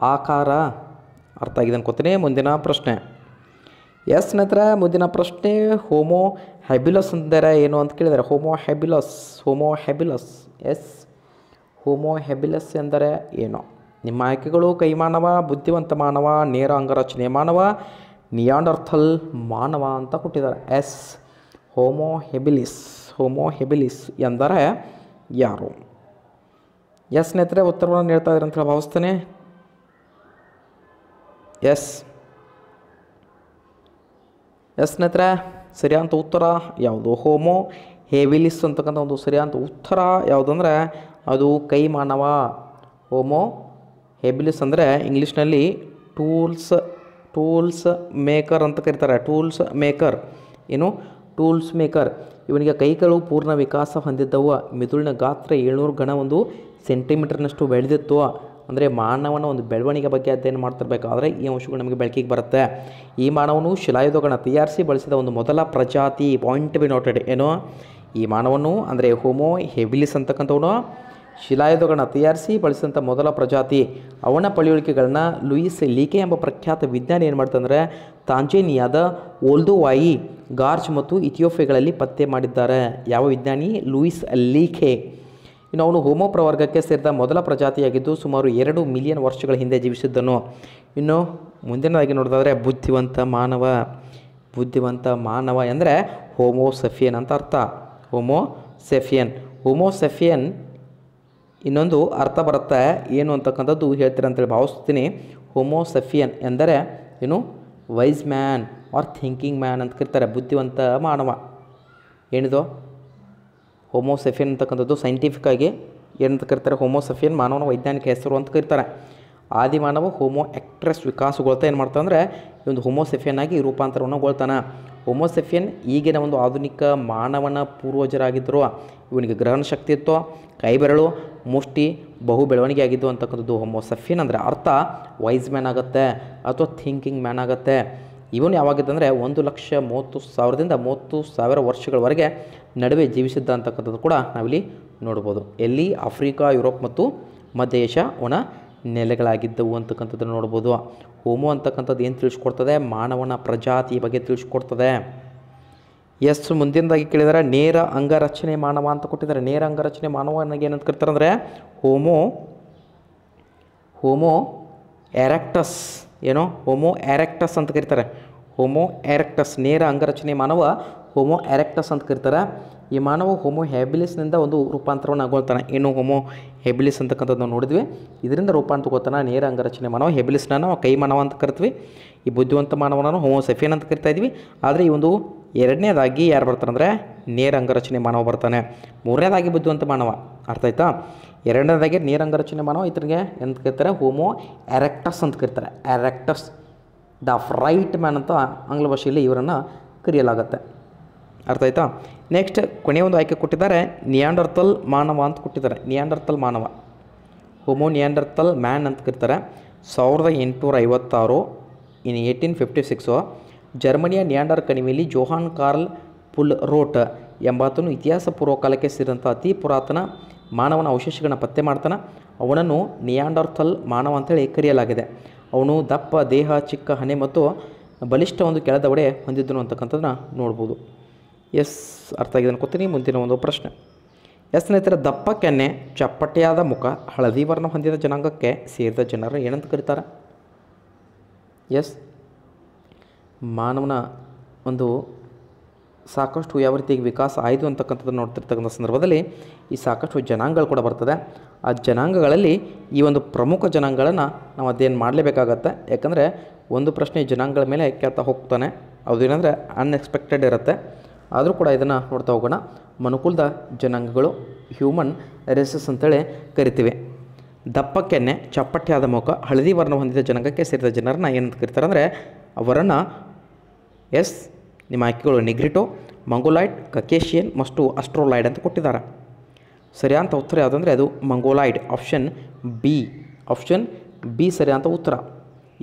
ಆಕಾರ. ಅರ್ಥ ಆಗಿದೆ ಅನ್ಕೋತೀನಿ. ಮುಂದಿನ ಪ್ರಶ್ನೆ. ಎಸ್ ನಂತರ ಮುಂದಿನ ಪ್ರಶ್ನೆ, ಹೋಮೋ ಹ್ಯಾಬಿಲಸ್ ಅಂದರೆ ಏನು ಅಂತ ಕೇಳಿದರೆ homo habilis homo habilis yes. Homo habilis ಎಂದರೆ ಏನು? ನಿಮ್ಮ ಆಯ್ಕೆಗಳು ಕೈಮಾನವ, ಬುದ್ಧಿವಂತ ಮಾನವ, ನೇರ ಅಂಗರಚನೆ ಮಾನವ, ನಿಯಾಂಡರ್ಥಲ್ ಮಾನವ ಅಂತ ಕೊಟ್ಟಿದ್ದಾರೆ. Yes. Homo habilis homo habilis ಎಂದರೆ ಯಾರು? ಎಸ್ ಸ್ನೇಹಿತರೆ ಉತ್ತರವನ್ನು ನೀಡ್ತಾ ಇದ್ದಾರೆ ಅಂತ ಭಾವಿಸ್ತೇನೆ. ಎಸ್. ಎಸ್ ಸ್ನೇಹಿತರೆ ಸರಿಯಾದ ಉತ್ತರ ಯಾವುದು? ಹೋಮೋ ಹೇವಿಲಿಸ್ ಅಂತಕ್ಕಂಥ ಒಂದು ಸರಿಯಾದಂಥ ಉತ್ತರ ಯಾವುದಂದರೆ ಅದು ಕೈ ಮಾನವ ಹೋಮೋ ಹೇಬಿಲಿಸ್ ಅಂದರೆ ಇಂಗ್ಲೀಷ್ನಲ್ಲಿ ಟೂಲ್ಸ್ ಟೂಲ್ಸ್ ಮೇಕರ್ ಅಂತ ಕರೀತಾರೆ. Tools maker. ಏನು? Tools maker. ಇವನಿಗೆ ಕೈಗಳು ಪೂರ್ಣ ವಿಕಾಸ ಹೊಂದಿದ್ದವು. ಮಿದುಳಿನ ಗಾತ್ರ ಏಳ್ನೂರು ಗಣ ಒಂದು ಸೆಂಟಿಮೀಟರ್ನಷ್ಟು ಬೆಳೆದಿತ್ತು. ಅಂದರೆ ಮಾನವನ ಒಂದು ಬೆಳವಣಿಗೆ ಬಗ್ಗೆ ಅಧ್ಯಯನ ಮಾಡ್ತಿರ್ಬೇಕಾದ್ರೆ ಈ ಅಂಶಗಳು ನಮಗೆ ಬೆಳಕಿಗೆ ಬರುತ್ತೆ. ಈ ಮಾನವನು ಶಿಲಾಯುಧಗಳನ್ನ ತಯಾರಿಸಿ ಬಳಸಿದ ಒಂದು ಮೊದಲ ಪ್ರಜಾತಿ ಪಾಯಿಂಟ್ ಬಿ ನೋಟೆಡ್ ಏನು? ಈ ಮಾನವನು ಅಂದರೆ ಹೋಮೋ ಹೆವಿಲಿಸ್ ಅಂತಕ್ಕಂಥವನು ಶಿಲಾಯುಧಗಳನ್ನ ತಯಾರಿಸಿ ಬಳಸಿದಂಥ ಮೊದಲ ಪ್ರಜಾತಿ. ಅವನ ಪಳಿಯುಳಿಕೆಗಳನ್ನ ಲೂಯಿಸ್ ಲೀಕೆ ಎಂಬ ಪ್ರಖ್ಯಾತ ವಿಜ್ಞಾನಿ ಏನು ಮಾಡ್ತಂದರೆ ತಾಂಜೇನಿಯಾದ ಓಲ್ದುವಾಯಿ, ಗಾರ್ಜ್ ಮತ್ತು ಇಥಿಯೋಫೆಗಳಲ್ಲಿ ಪತ್ತೆ ಮಾಡಿದ್ದಾರೆ. ಯಾವ ವಿಜ್ಞಾನಿ? ಲೂಯಿಸ್ ಲೀಖೆ ಇನ್ನು ಅವನು ಹೋಮೋ ಪ್ರವರ್ಗಕ್ಕೆ ಸೇರಿದ ಮೊದಲ ಪ್ರಜಾತಿಯಾಗಿದ್ದು ಸುಮಾರು ಎರಡು ಮಿಲಿಯನ್ ವರ್ಷಗಳ ಹಿಂದೆ ಜೀವಿಸಿದ್ದನು. ಇನ್ನು ಮುಂದಿನದಾಗಿ ನೋಡೋದಾದರೆ ಬುದ್ಧಿವಂತ ಮಾನವ ಬುದ್ಧಿವಂತ ಮಾನವ ಎಂದರೆ ಹೋಮೋ ಸೆಫಿಯನ್ ಅಂತ ಅರ್ಥ. ಹೋಮೋ ಸೆಫಿಯನ್. ಹೋಮೋ ಸೆಫಿಯನ್ ಇನ್ನೊಂದು ಅರ್ಥ ಬರುತ್ತೆ. ಏನು ಅಂತಕ್ಕಂಥದ್ದು ಹೇಳ್ತೀರ ಅಂತೇಳಿ ಭಾವಿಸ್ತೀನಿ. ಹೋಮೋ ಸೆಫಿಯನ್ ಎಂದರೆ ಏನು? Wise man or thinking man ಅಂತ ಕರೀತಾರೆ. ಬುದ್ಧಿವಂತ ಮಾನವ. ಏನಿದು? ಹೋಮೋಸೆಫಿಯನ್ ಅಂತಕ್ಕಂಥದ್ದು ಸೈಂಟಿಫಿಕ್ ಆಗಿ ಏನಂತ ಕರೀತಾರೆ? ಹೋಮೋಸೆಫಿಯನ್ ಮಾನವನ ವೈಜ್ಞಾನಿಕ ಹೆಸರು ಅಂತ ಕರೀತಾರೆ. ಆದಿಮಾನವ ಹೋಮೋ ಆಕ್ಟ್ರೆಸ್ ವಿಕಾಸಗೊಳ್ತಾ ಏನು ಮಾಡ್ತಾನೆ ಈ ಒಂದು ಹೋಮೋಸೆಫಿಯನ್ ಆಗಿ ರೂಪಾಂತರವನ್ನುಗೊಳ್ತಾನೆ ಹೋಮೋಸೆಫಿಯನ್ ಈಗಿನ ಒಂದು ಆಧುನಿಕ ಮಾನವನ ಪೂರ್ವಜರಾಗಿದ್ದರೂ ಇವನಿಗೆ ಗ್ರಹಣ ಶಕ್ತಿ ಇತ್ತು ಕೈಬೆರಳು ಮುಷ್ಟಿ, ಬಹು ಬೆಳವಣಿಗೆ ಆಗಿದ್ದು ಅಂತಕ್ಕಂಥದ್ದು ಹೋಮೋಸೆಫಿಯನ್ ಅಂದರೆ ಅರ್ಥ ವೈಸ್ ಮ್ಯಾನ್ ಆಗುತ್ತೆ ಅಥವಾ ಥಿಂಕಿಂಗ್ ಮ್ಯಾನ್ ಆಗುತ್ತೆ. ಇವನು ಯಾವಾಗಿದ್ದಂದರೆ ಒಂದು ಲಕ್ಷ ಮೂವತ್ತು ಸಾವಿರದಿಂದ ಮೂವತ್ತು ಸಾವಿರ ವರ್ಷಗಳವರೆಗೆ ನಡುವೆ ಜೀವಿಸಿದ್ದ ಅಂತಕ್ಕಂಥದ್ದು ಕೂಡ ನಾವಿಲ್ಲಿ ನೋಡ್ಬೋದು. ಎಲ್ಲಿ? ಆಫ್ರಿಕಾ, ಯುರೋಪ್ ಮತ್ತು ಮಧ್ಯ ಏಷ್ಯಾ ಒಣ ನೆಲೆಗಳಾಗಿದ್ದವು ಅಂತಕ್ಕಂಥದ್ದನ್ನು ನೋಡ್ಬೋದು. ಹೋಮೋ ಅಂತಕ್ಕಂಥದ್ದು ಏನು ತಿಳಿಸ್ಕೊಡ್ತದೆ? ಮಾನವನ ಪ್ರಜಾತಿ ಬಗ್ಗೆ ತಿಳಿಸ್ಕೊಡ್ತದೆ. ಎಸ್ ಮುಂದಿನದಾಗಿ ಕೇಳಿದರೆ ನೇರ ಅಂಗರಚನೆ ಮಾನವ ಅಂತ ಕೊಟ್ಟಿದ್ದಾರೆ. ನೇರ ಅಂಗರಚನೆ ಮಾನವನಿಗೆ ಏನಂತ ಕರಿತಾರೆ ಅಂದರೆ ಹೋಮೋ ಹೋಮೋ ಎರೆಕ್ಟಸ್. ಏನೋ ಹೋಮೋ ಎರೆಕ್ಟಸ್ ಅಂತ ಕರೀತಾರೆ. ಹೋಮೋ ಎರೆಕ್ಟಸ್, ನೇರ ಅಂಗರಚನೆ ಮಾನವ ಹೋಮೋ ಎರೆಕ್ಟಸ್ ಅಂತ ಕರೀತಾರೆ. ಈ ಮಾನವ ಹೋಮೋ ಹ್ಯಾಬಿಲಿಸ್ನಿಂದ ಒಂದು ರೂಪಾಂತರವನ್ನು ಆಗೋಳ್ತಾನೆ ಏನು ಹೋಮೋ ಹೆಬಿಲಿಸ್ ಅಂತಕ್ಕಂಥದ್ದು ನಾವು ನೋಡಿದ್ವಿ. ಇದರಿಂದ ರೂಪಾಂತರ ರೂಪಾಂತರಗೊಳ್ತಾನೆ ನೇರ ಅಂಗರಚನೆ ಮಾನವ ಹೆಬಿಲಿಸ್ನ ನಾವು ಕೈ ಮಾನವ ಅಂತ ಕರಿತೀವಿ. ಈ ಬುದ್ಧಿವಂತ ಮಾನವನನ್ನು ಹೋಮೋ ಸೆಫಿಯನ್ ಅಂತ ಕರಿತಾ ಇದ್ವಿ. ಆದರೆ ಈ ಒಂದು ಎರಡನೇದಾಗಿ ಯಾರು ಬರ್ತಾರೆ ಅಂದರೆ ನೇರ ಅಂಗರಚನೆ ಮಾನವ ಬರ್ತಾನೆ. ಮೂರನೇದಾಗಿ ಬುದ್ಧಿವಂತ ಮಾನವ. ಅರ್ಥ ಆಯ್ತಾ? ಎರಡನೇದಾಗಿ ನೀರಂಗ ರಚನೆ ಮಾನವ ಇತರಿಗೆ ಎಂತ ಕರೀತಾರೆ? ಹೋಮೋ ಎರೆಕ್ಟಸ್ ಅಂತ ಕರೀತಾರೆ. ಎರೆಕ್ಟಸ್ ದ ಫ್ರೈಟ್ ಮ್ಯಾನ್ ಅಂತ ಆಂಗ್ಲ ಭಾಷೆಯಲ್ಲಿ ಇವರನ್ನು ಕರೆಯಲಾಗುತ್ತೆ. ಅರ್ಥ ಆಯ್ತಾ? ನೆಕ್ಸ್ಟ್ ಕೊನೆಯ ಒಂದು ಆಯ್ಕೆ ಕೊಟ್ಟಿದ್ದಾರೆ. ನಿಯಾಂಡರ್ತಲ್ ಮಾನವ ಅಂತ ಕೊಟ್ಟಿದ್ದಾರೆ. ನಿಯಾಂಡರ್ತಲ್ ಮಾನವ. ಹೋಮೋ ನಿಯಾಂಡರ್ತಲ್ ಮ್ಯಾನ್ ಅಂತ ಕರೀತಾರೆ. ಸಾವಿರದ ಎಂಟುನೂರ ಐವತ್ತಾರು ಇನ್ ಏಯ್ಟೀನ್ ಫಿಫ್ಟಿ ಸಿಕ್ಸು, ಜರ್ಮನಿಯ ನಿಯಾಂಡರ್ ಕಣಿವೆಯಲ್ಲಿ ಜೋಹಾನ್ ಕಾರ್ಲ್ ಪುಲ್ ರೋಟ್ ಎಂಬಾತನು ಇತಿಹಾಸ ಪೂರ್ವಕಾಲಕ್ಕೆ ಸೇರಿದಂಥ ಅತಿ ಪುರಾತನ ಮಾನವನ ಅವಶೇಷಗಳನ್ನ ಪತ್ತೆ ಮಾಡ್ತಾನೆ. ಅವನನ್ನು ನಿಯಾಂಡರ್ಥಲ್ ಮಾನವ ಅಂತೇಳಿ ಕರೆಯಲಾಗಿದೆ. ಅವನು ದಪ್ಪ, ದೇಹ, ಚಿಕ್ಕ, ಹಣೆ ಮತ್ತು ಬಲಿಷ್ಠ ಒಂದು ಕೆಳದವಡೆ ಹೊಂದಿದ್ದನು ಅಂತಕ್ಕಂಥದ್ದನ್ನ ನೋಡ್ಬೋದು. ಎಸ್, ಅರ್ಥ ಆಗಿದೆ ಅನ್ಕೋತೀನಿ. ಮುಂದಿನ ಒಂದು ಪ್ರಶ್ನೆ. ಎಸ್, ಸ್ನೇಹಿತರೆ, ದಪ್ಪ ಕೆನ್ನೆ, ಚಪ್ಪಟೆಯಾದ ಮುಖ, ಹಳದಿ ವರ್ಣ ಹೊಂದಿದ ಜನಾಂಗಕ್ಕೆ ಸೇರಿದ ಜನರು ಏನಂತ ಕರೀತಾರೆ? ಎಸ್, ಮಾನವನ ಒಂದು ಸಾಕಷ್ಟು ಯಾವ ರೀತಿಯಾಗಿ ವಿಕಾಸ ಆಯಿತು ಅಂತಕ್ಕಂಥದ್ದು ನೋಡ್ತಿರ್ತಕ್ಕಂಥ ಸಂದರ್ಭದಲ್ಲಿ ಈ ಸಾಕಷ್ಟು ಜನಾಂಗಗಳು ಕೂಡ ಬರ್ತದೆ. ಆ ಜನಾಂಗಗಳಲ್ಲಿ ಈ ಒಂದು ಪ್ರಮುಖ ಜನಾಂಗಗಳನ್ನು ನಾವು ಅಧ್ಯಯನ ಮಾಡಲೇಬೇಕಾಗತ್ತೆ. ಯಾಕಂದರೆ ಒಂದು ಪ್ರಶ್ನೆ ಜನಾಂಗಗಳ ಮೇಲೆ ಕೇಳ್ತಾ ಹೋಗ್ತಾನೆ. ಅದು ಏನಂದರೆ ಅನ್ಎಕ್ಸ್ಪೆಕ್ಟೆಡ್ ಇರುತ್ತೆ. ಆದರೂ ಕೂಡ ಇದನ್ನು ನೋಡ್ತಾ ಹೋಗೋಣ. ಮನುಕುಲದ ಜನಾಂಗಗಳು ಹ್ಯೂಮನ್ ರೇಸಸ್ ಅಂತೇಳಿ ಕರಿತೀವಿ. ದಪ್ಪ ಕೆನ್ನೆ ಮುಖ, ಹಳದಿ ವರ್ಣ ಹೊಂದಿದ ಜನಾಂಗಕ್ಕೆ ಸೇರಿದ ಜನರನ್ನ ಏನಂತ ಕರೀತಾರೆ ಅಂದರೆ ಅವರನ್ನು ಎಸ್ ನಿಮ್ಮ ಆಯ್ಕೆಗಳು ನಿಗ್ರಿಟೋ ಮಂಗೋಲಾಯ್ಡ್ ಕಕೇಶಿಯನ್ ಮತ್ತು ಅಸ್ಟ್ರೋಲಾಯ್ಡ್ ಅಂತ ಕೊಟ್ಟಿದ್ದಾರೆ. ಸರಿಯಾದ ಉತ್ತರ ಯಾವುದಂದರೆ ಅದು Mongoloid option B. Option B ಸರಿಯಾದ ಉತ್ತರ.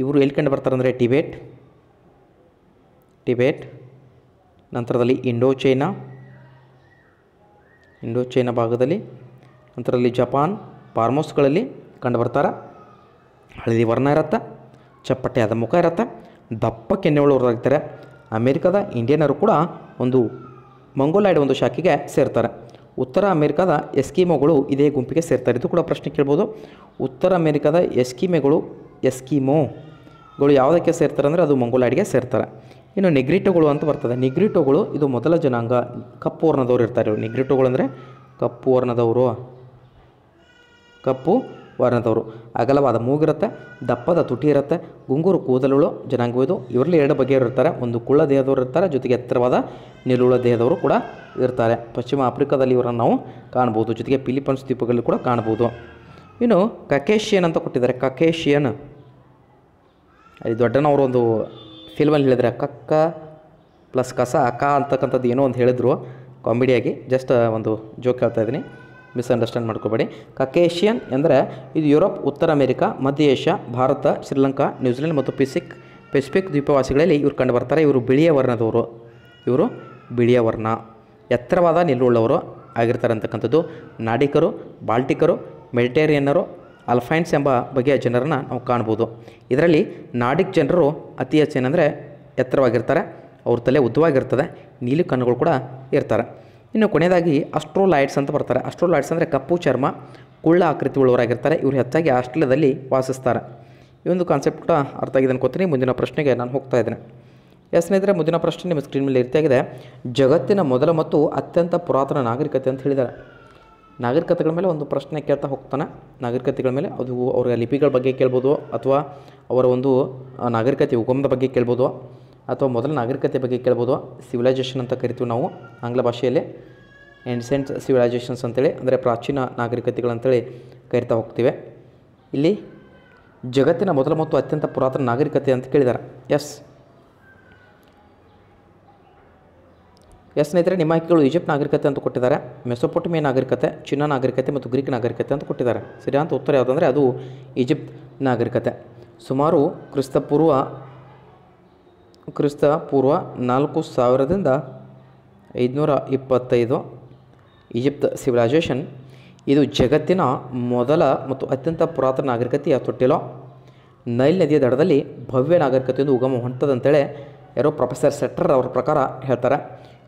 ಇವರು ಎಲ್ಲಿ ಕಂಡು ಬರ್ತಾರೆ ಅಂದರೆ ಟಿಬೇಟ್ ಟಿಬೇಟ್, ನಂತರದಲ್ಲಿ ಇಂಡೋ ಚೈನಾ ಇಂಡೋ ಚೈನಾ ಭಾಗದಲ್ಲಿ, ನಂತರದಲ್ಲಿ ಜಪಾನ್, ಫಾರ್ಮೋಸ್ಗಳಲ್ಲಿ ಕಂಡುಬರ್ತಾರೆ ಹಳದಿ ವರ್ಣ ಇರುತ್ತೆ ಚಪ್ಪಟೆಯಾದ ಮುಖ ಇರುತ್ತೆ, ದಪ್ಪ ಕೆನ್ನೆಯುಳ್ಳವರಾಗಿರ್ತಾರೆ ಅಮೇರಿಕಾದ ಇಂಡಿಯನರು ಕೂಡ ಒಂದು ಮಂಗೋಲಾಯ್ಡ್ ಒಂದು ಶಾಖೆಗೆ ಸೇರ್ತಾರೆ. ಉತ್ತರ ಅಮೇರಿಕಾದ ಎಸ್ಕಿಮೋಗಳು ಇದೇ ಗುಂಪಿಗೆ ಸೇರ್ತಾರೆ. ಇದು ಕೂಡ ಪ್ರಶ್ನೆ ಕೇಳ್ಬೋದು. ಉತ್ತರ ಅಮೇರಿಕಾದ ಎಸ್ಕಿಮೆಗಳು, ಎಸ್ಕಿಮೋಗಳು ಯಾವುದಕ್ಕೆ ಸೇರ್ತಾರೆ ಅಂದರೆ ಅದು ಮಂಗೋಲಾಯ್ಡ್ಗೆ ಸೇರ್ತಾರೆ. ಇನ್ನು ನೆಗ್ರಿಟೋಗಳು ಅಂತ ಬರ್ತದೆ. ನೆಗ್ರಿಟೋಗಳು ಇದು ಮೊದಲ ಜನಾಂಗ, ಕಪ್ಪು ವರ್ಣದವರು ಇರ್ತಾರೆ. ನೆಗ್ರಿಟೋಗಳು ಅಂದರೆ ಕಪ್ಪು ವರ್ಣದವರು. ಕಪ್ಪು ವರ್ಣದವರು. ಅಗಲವಾದ ಮೂಗಿರುತ್ತೆ, ದಪ್ಪದ ತುಟಿ ಇರುತ್ತೆ, ಗುಂಗೂರು ಕೂದಲುಗಳು ಜನಾಂಗವಿದು. ಇವರಲ್ಲಿ ಎರಡು ಬಗೆಯವರು ಇರ್ತಾರೆ. ಒಂದು ಕುಳ್ಳ ದೇಹದವರು ಇರ್ತಾರೆ, ಜೊತೆಗೆ ಎತ್ತರವಾದ ನಿಲುಳ ದೇಹದವರು ಕೂಡ ಇರ್ತಾರೆ. ಪಶ್ಚಿಮ ಆಫ್ರಿಕಾದಲ್ಲಿ ಇವರನ್ನು ನಾವು ಕಾಣ್ಬೋದು. ಜೊತೆಗೆ ಫಿಲಿಪೈನ್ಸ್ ದ್ವೀಪಗಳಲ್ಲಿ ಕೂಡ ಕಾಣ್ಬೋದು. ಇನ್ನು ಕಕೇಶಿಯನ್ ಅಂತ ಕೊಟ್ಟಿದ್ದಾರೆ. ಕಕೇಶಿಯನ್. ಅಲ್ಲಿ ದೊಡ್ಡನವರು ಒಂದು ಫಿಲ್ಮಲ್ಲಿ ಹೇಳಿದರೆ ಕಕ್ಕ ಪ್ಲಸ್ ಕಸ ಅಕ್ಕ ಅಂತಕ್ಕಂಥದ್ದು ಏನೋ ಒಂದು ಹೇಳಿದ್ರು. ಕಾಮಿಡಿಯಾಗಿ. ಜಸ್ಟ್ ಒಂದು ಜೋಕ್ ಹೇಳ್ತಾ ಇದ್ದೀನಿ. ಮಿಸ್ಅಂಡರ್ಸ್ಟ್ಯಾಂಡ್ ಮಾಡ್ಕೋಬೇಡಿ. ಕಕೇಶಿಯನ್ ಅಂದರೆ ಇದು ಯುರೋಪ್ ಉತ್ತರ ಅಮೆರಿಕಾ, ಮಧ್ಯ ಏಷ್ಯಾ, ಭಾರತ, ಶ್ರೀಲಂಕಾ ನ್ಯೂಜಿಲೆಂಡ್ ಮತ್ತು ಪಿಸಿಕ್ ಪೆಸಿಫಿಕ್ ದ್ವೀಪವಾಸಿಗಳಲ್ಲಿ ಇವರು ಕಂಡು ಬರ್ತಾರೆ ಇವರು ಬಿಳಿಯ ವರ್ಣದವರು. ಇವರು ಬಿಳಿಯ ವರ್ಣ. ಎತ್ತರವಾದ ನಿಲ್ಲುಳ್ಳವರು ಆಗಿರ್ತಾರೆ ಅಂತಕ್ಕಂಥದ್ದು. ನಾಡಿಕರು, ಬಾಲ್ಟಿಕರು, ಮೆಡಿಟೇರಿಯನ್ನರು, ಅಲ್ಫೈನ್ಸ್ ಎಂಬ ಬಗೆಯ ಜನರನ್ನು ನಾವು ಕಾಣ್ಬೋದು. ಇದರಲ್ಲಿ ನಾಡಿಕ್ ಜನರು ಅತಿ ಹೆಚ್ಚು ಏನಂದರೆ ಎತ್ತರವಾಗಿರ್ತಾರೆ. ಅವ್ರ ತಲೆ ಉದ್ದವಾಗಿರ್ತದೆ. ನೀಲಿ ಕಣ್ಣುಗಳು ಕೂಡ ಇರ್ತಾರೆ. ಇನ್ನು ಕೊನೆಯದಾಗಿ ಅಸ್ಟ್ರೋಲೈಟ್ಸ್ ಅಂತ ಬರ್ತಾರೆ. ಅಸ್ಟ್ರೋಲೈಟ್ಸ್ ಅಂದರೆ ಕಪ್ಪು, ಚರ್ಮ, ಕುಳ್ಳ ಆಕೃತಿ ಉಳ್ಳವರಾಗಿರ್ತಾರೆ. ಇವರು ಹೆಚ್ಚಾಗಿ ಆಸ್ಟ್ರೇಲಿಯಾದಲ್ಲಿ ವಾಸಿಸ್ತಾರೆ. ಈ ಒಂದು ಕಾನ್ಸೆಪ್ಟ್ ಕೂಡ ಅರ್ಥ ಆಗಿದೆ ಅನ್ಕೋತೀನಿ. ಮುಂದಿನ ಪ್ರಶ್ನೆಗೆ ನಾನು ಹೋಗ್ತಾ ಇದ್ದೇನೆ. ಎಸ್ ಸ್ನೇಹಿತರೆ, ಮುಂದಿನ ಪ್ರಶ್ನೆ ನಿಮ್ಮ ಸ್ಕ್ರೀನ್ ಮೇಲೆ ರೀತಿಯಾಗಿದೆ ಜಗತ್ತಿನ ಮೊದಲ ಮತ್ತು ಅತ್ಯಂತ ಪುರಾತನ ನಾಗರಿಕತೆ ಅಂತ ಹೇಳಿದ್ದಾರೆ. ನಾಗರಿಕತೆಗಳ ಮೇಲೆ ಒಂದು ಪ್ರಶ್ನೆ ಕೇಳ್ತಾ ಹೋಗ್ತಾನೆ. ನಾಗರಿಕತೆಗಳ ಮೇಲೆ ಅದು ಅವರ ಲಿಪಿಗಳ ಬಗ್ಗೆ ಕೇಳ್ಬೋದು ಅಥವಾ ಅವರ ಒಂದು ನಾಗರಿಕತೆ ಉಗಮದ ಬಗ್ಗೆ ಕೇಳ್ಬೋದು. ಅಥವಾ ಮೊದಲ ನಾಗರಿಕತೆ ಬಗ್ಗೆ ಕೇಳ್ಬೋದು. ಸಿವಿಲೈಸೇಷನ್ ಅಂತ ಕರಿತೀವಿ ನಾವು ಆಂಗ್ಲ ಭಾಷೆಯಲ್ಲಿ. ಏನ್ಸೆಂಟ್ ಸಿವಿಲೈಸೇಷನ್ಸ್ ಅಂತೇಳಿ, ಅಂದರೆ ಪ್ರಾಚೀನ ನಾಗರಿಕತೆಗಳಂತೇಳಿ ಕರಿತಾ ಹೋಗ್ತೀವಿ. ಇಲ್ಲಿ ಜಗತ್ತಿನ ಮೊದಲ ಮತ್ತು ಅತ್ಯಂತ ಪುರಾತನ ನಾಗರಿಕತೆ ಅಂತ ಕೇಳಿದ್ದಾರೆ ಎಸ್ ಎಸ್ ಸ್ನೇಹಿತರೆ, ನಿಮ್ಮ ಆಯ್ಕೆಗಳು ಈಜಿಪ್ಟ್ ನಾಗರಿಕತೆ ಅಂತ ಕೊಟ್ಟಿದ್ದಾರೆ. ಮೆಸೊಪೊಟಮಿಯ ನಾಗರಿಕತೆ ಚೀನಾ ನಾಗರಿಕತೆ ಮತ್ತು ಗ್ರೀಕ್ ನಾಗರಿಕತೆ ಅಂತ ಕೊಟ್ಟಿದ್ದಾರೆ. ಸರಿಯಾದ ಉತ್ತರ ಯಾವುದಂದರೆ ಅದು ಈಜಿಪ್ಟ್ ನಾಗರಿಕತೆ. ಸುಮಾರು ಕ್ರಿಸ್ತಪೂರ್ವ ಕ್ರಿಸ್ತ ಪೂರ್ವ ನಾಲ್ಕು ಸಾವಿರದಿಂದ ಐದುನೂರ ಇಪ್ಪತ್ತೈದು ಈಜಿಪ್ಟ್ ಸಿವಿಲೈಸೇಷನ್. ಇದು ಜಗತ್ತಿನ ಮೊದಲ ಮತ್ತು ಅತ್ಯಂತ ಪುರಾತನ ನಾಗರಿಕತೆಯ ತೊಟ್ಟಿಲೋ. ನೈಲ್ ನದಿಯ ದಡದಲ್ಲಿ ಭವ್ಯ ನಾಗರಿಕತೆಯೊಂದು ಉಗಮ ಹೊಂಟದಂತೇಳಿ ಯಾರೋ ಪ್ರೊಫೆಸರ್ ಸೆಟ್ರರ್ ಅವರ ಪ್ರಕಾರ ಹೇಳ್ತಾರೆ.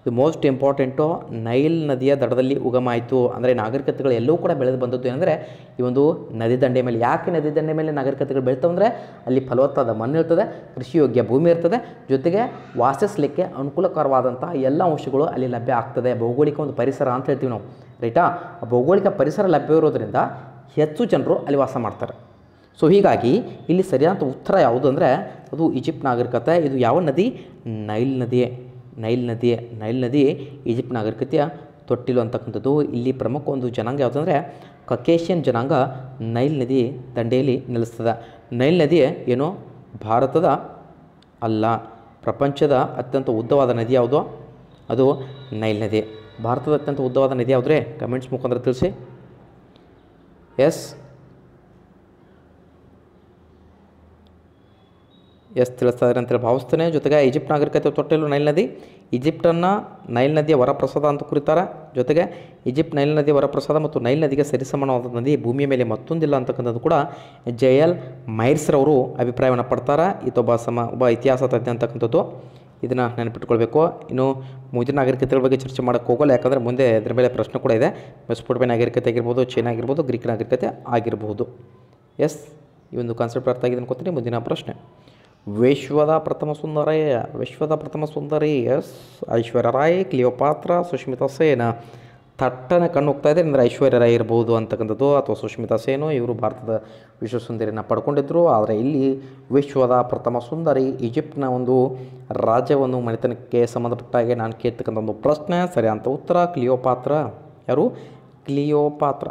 ಇದು ಮೋಸ್ಟ್ ಇಂಪಾರ್ಟೆಂಟು ನೈಲ್ ನದಿಯ ದಡದಲ್ಲಿ ಉಗಮ ಆಯಿತು ಅಂದರೆ ನಾಗರಿಕತೆಗಳು ಎಲ್ಲವೂ ಕೂಡ ಬೆಳೆದು ಬಂದದ್ದು ಏನಂದರೆ, ಈ ಒಂದು ನದಿ ದಂಡೆ ಮೇಲೆ. ಯಾಕೆ ನದಿ ದಂಡೆ ಮೇಲೆ ನಾಗರಿಕತೆಗಳು ಬೆಳೀತಾವೆ ಅಂದರೆ, ಅಲ್ಲಿ ಫಲವತ್ತಾದ ಮಣ್ಣು ಇರ್ತದೆ ಕೃಷಿಯೋಗ್ಯ ಭೂಮಿ ಇರ್ತದೆ. ಜೊತೆಗೆ ವಾಸಿಸಲಿಕ್ಕೆ ಅನುಕೂಲಕರವಾದಂಥ ಎಲ್ಲ ಅಂಶಗಳು ಅಲ್ಲಿ ಲಭ್ಯ ಆಗ್ತದೆ. ಭೌಗೋಳಿಕ ಒಂದು ಪರಿಸರ ಅಂತ ಹೇಳ್ತೀವಿ ನಾವು. ರೈಟಾ? ಭೌಗೋಳಿಕ ಪರಿಸರ ಲಭ್ಯವಿರೋದ್ರಿಂದ ಹೆಚ್ಚು ಜನರು ಅಲ್ಲಿ ವಾಸ ಮಾಡ್ತಾರೆ. ಸೊ ಹೀಗಾಗಿ ಇಲ್ಲಿ ಸರಿಯಾದಂಥ ಉತ್ತರ ಯಾವುದು ಅಂದರೆ, ಅದು ಈಜಿಪ್ಟ್ ನಾಗರಿಕತೆ. ಇದು ಯಾವ ನದಿ? ನೈಲ್ ನದಿಯೇ. ನೈಲ್ ನದಿ ನೈಲ್ ನದಿ ಈಜಿಪ್ಟ್ ನಾಗರಿಕತೆಯ ತೊಟ್ಟಿಲು ಅಂತಕ್ಕಂಥದ್ದು. ಇಲ್ಲಿ ಪ್ರಮುಖ ಒಂದು ಜನಾಂಗ ಯಾವುದಂದರೆ ಕಕೇಶಿಯನ್ ಜನಾಂಗ ನೈಲ್ ನದಿ ದಂಡೆಯಲ್ಲಿ ನೆಲೆಸ್ತದೆ. ನೈಲ್ ನದಿ ಏನು? ಭಾರತದ ಅಲ್ಲ, ಪ್ರಪಂಚದ ಅತ್ಯಂತ ಉದ್ದವಾದ ನದಿ ಯಾವುದು? ಅದು ನೈಲ್ ನದಿ. ಭಾರತದ ಅತ್ಯಂತ ಉದ್ದವಾದ ನದಿ ಯಾವುದ್ರೆ? ಕಮೆಂಟ್ಸ್ ಮುಖಾಂತರ ತಿಳಿಸಿ. ಎಸ್ ಎಸ್ ತಿಳಿಸ್ತಾ ಇದ್ದಾರೆ ಅಂತೇಳಿ ಭಾವಿಸ್ತೇನೆ. ಜೊತೆಗೆ ಈಜಿಪ್ಟ್ ನಾಗರಿಕತೆ ತೊಟ್ಟಿಲು ನೈಲ್ ನದಿ, ಈಜಿಪ್ಟನ್ನು ನೈಲ್ ನದಿಯ ವರಪ್ರಸಾದ ಅಂತ ಕುರಿತಾರೆ. ಜೊತೆಗೆ ಈಜಿಪ್ಟ್ ನೈಲ್ ನದಿಯ ವರಪ್ರಸಾದ ಮತ್ತು ನೈಲ್ ನದಿಗೆ ಸರಿಸಮಾನವಾದ ನದಿ ಭೂಮಿಯ ಮೇಲೆ ಮತ್ತೊಂದಿಲ್ಲ ಅಂತಕ್ಕಂಥದ್ದು ಕೂಡ ಜೆ ಎಲ್ ಮೈರ್ಸ್ರವರು ಅಭಿಪ್ರಾಯವನ್ನು ಪಡ್ತಾರೆ. ಇದೊಬ್ಬ ಸಮ, ಒಬ್ಬ ಇತಿಹಾಸ ತಜ್ಞ ಅಂತಕ್ಕಂಥದ್ದು. ಇದನ್ನು ನೆನಪಿಟ್ಕೊಳ್ಬೇಕು. ಇನ್ನು ಮುಂದಿನ ನಾಗರಿಕತೆಗಳ ಬಗ್ಗೆ ಚರ್ಚೆ ಮಾಡೋಕ್ಕೆ ಹೋಗಲ್ಲ, ಯಾಕಂದರೆ ಮುಂದೆ ಇದರ ಮೇಲೆ ಪ್ರಶ್ನೆ ಕೂಡ ಇದೆ. ಮೆಸ್ಪೊಟಮಿ ನಾಗರಿಕತೆ ಆಗಿರ್ಬೋದು, ಚೀನಾ ಆಗಿರ್ಬೋದು, ಗ್ರೀಕ್ ನಾಗರಿಕತೆ ಆಗಿರಬಹುದು ಎಸ್, ಈ ಒಂದು ಕಾನ್ಸೆಪ್ಟ್ ಅರ್ಥ ಆಗಿದೆ ಅನ್ಕೋತೀನಿ. ಮುಂದಿನ ಪ್ರಶ್ನೆ. ವಿಶ್ವದ ಪ್ರಥಮ ಸುಂದರಿ, ವಿಶ್ವದ ಪ್ರಥಮ ಸುಂದರಿ ಎಸ್ ಐಶ್ವರ್ಯ ರಾಯ್, ಕ್ಲಿಯೋಪಾತ್ರ ಸುಷ್ಮಿತಾ ಸೇನ. ಥಟ್ಟನೆ ಕಣ್ಣು ಹೋಗ್ತಾ ಇದೆ ಅಂದರೆ ಐಶ್ವರ್ಯ ರಾಯ್ ಇರ್ಬೋದು ಅಂತಕ್ಕಂಥದ್ದು. ಅಥವಾ ಸುಷ್ಮಿತಾ ಸೇನು, ಇವರು ಭಾರತದ ವಿಶ್ವ ಸುಂದರಿಯನ್ನು ಪಡ್ಕೊಂಡಿದ್ದರು ಆದರೆ ಇಲ್ಲಿ ವಿಶ್ವದ ಪ್ರಥಮ ಸುಂದರಿ ಈಜಿಪ್ಟ್ನ ಒಂದು ರಾಜ್ಯವನ್ನು ಮನೆತನಕ್ಕೆ ಸಂಬಂಧಪಟ್ಟ ಹಾಗೆ ನಾನು ಕೇಳ್ತಕ್ಕಂಥ ಒಂದು ಪ್ರಶ್ನೆ ಸರಿ ಅಂತ ಉತ್ತರ, ಕ್ಲಿಯೋಪಾತ್ರ. ಯಾರು? ಕ್ಲಿಯೋಪಾತ್ರ.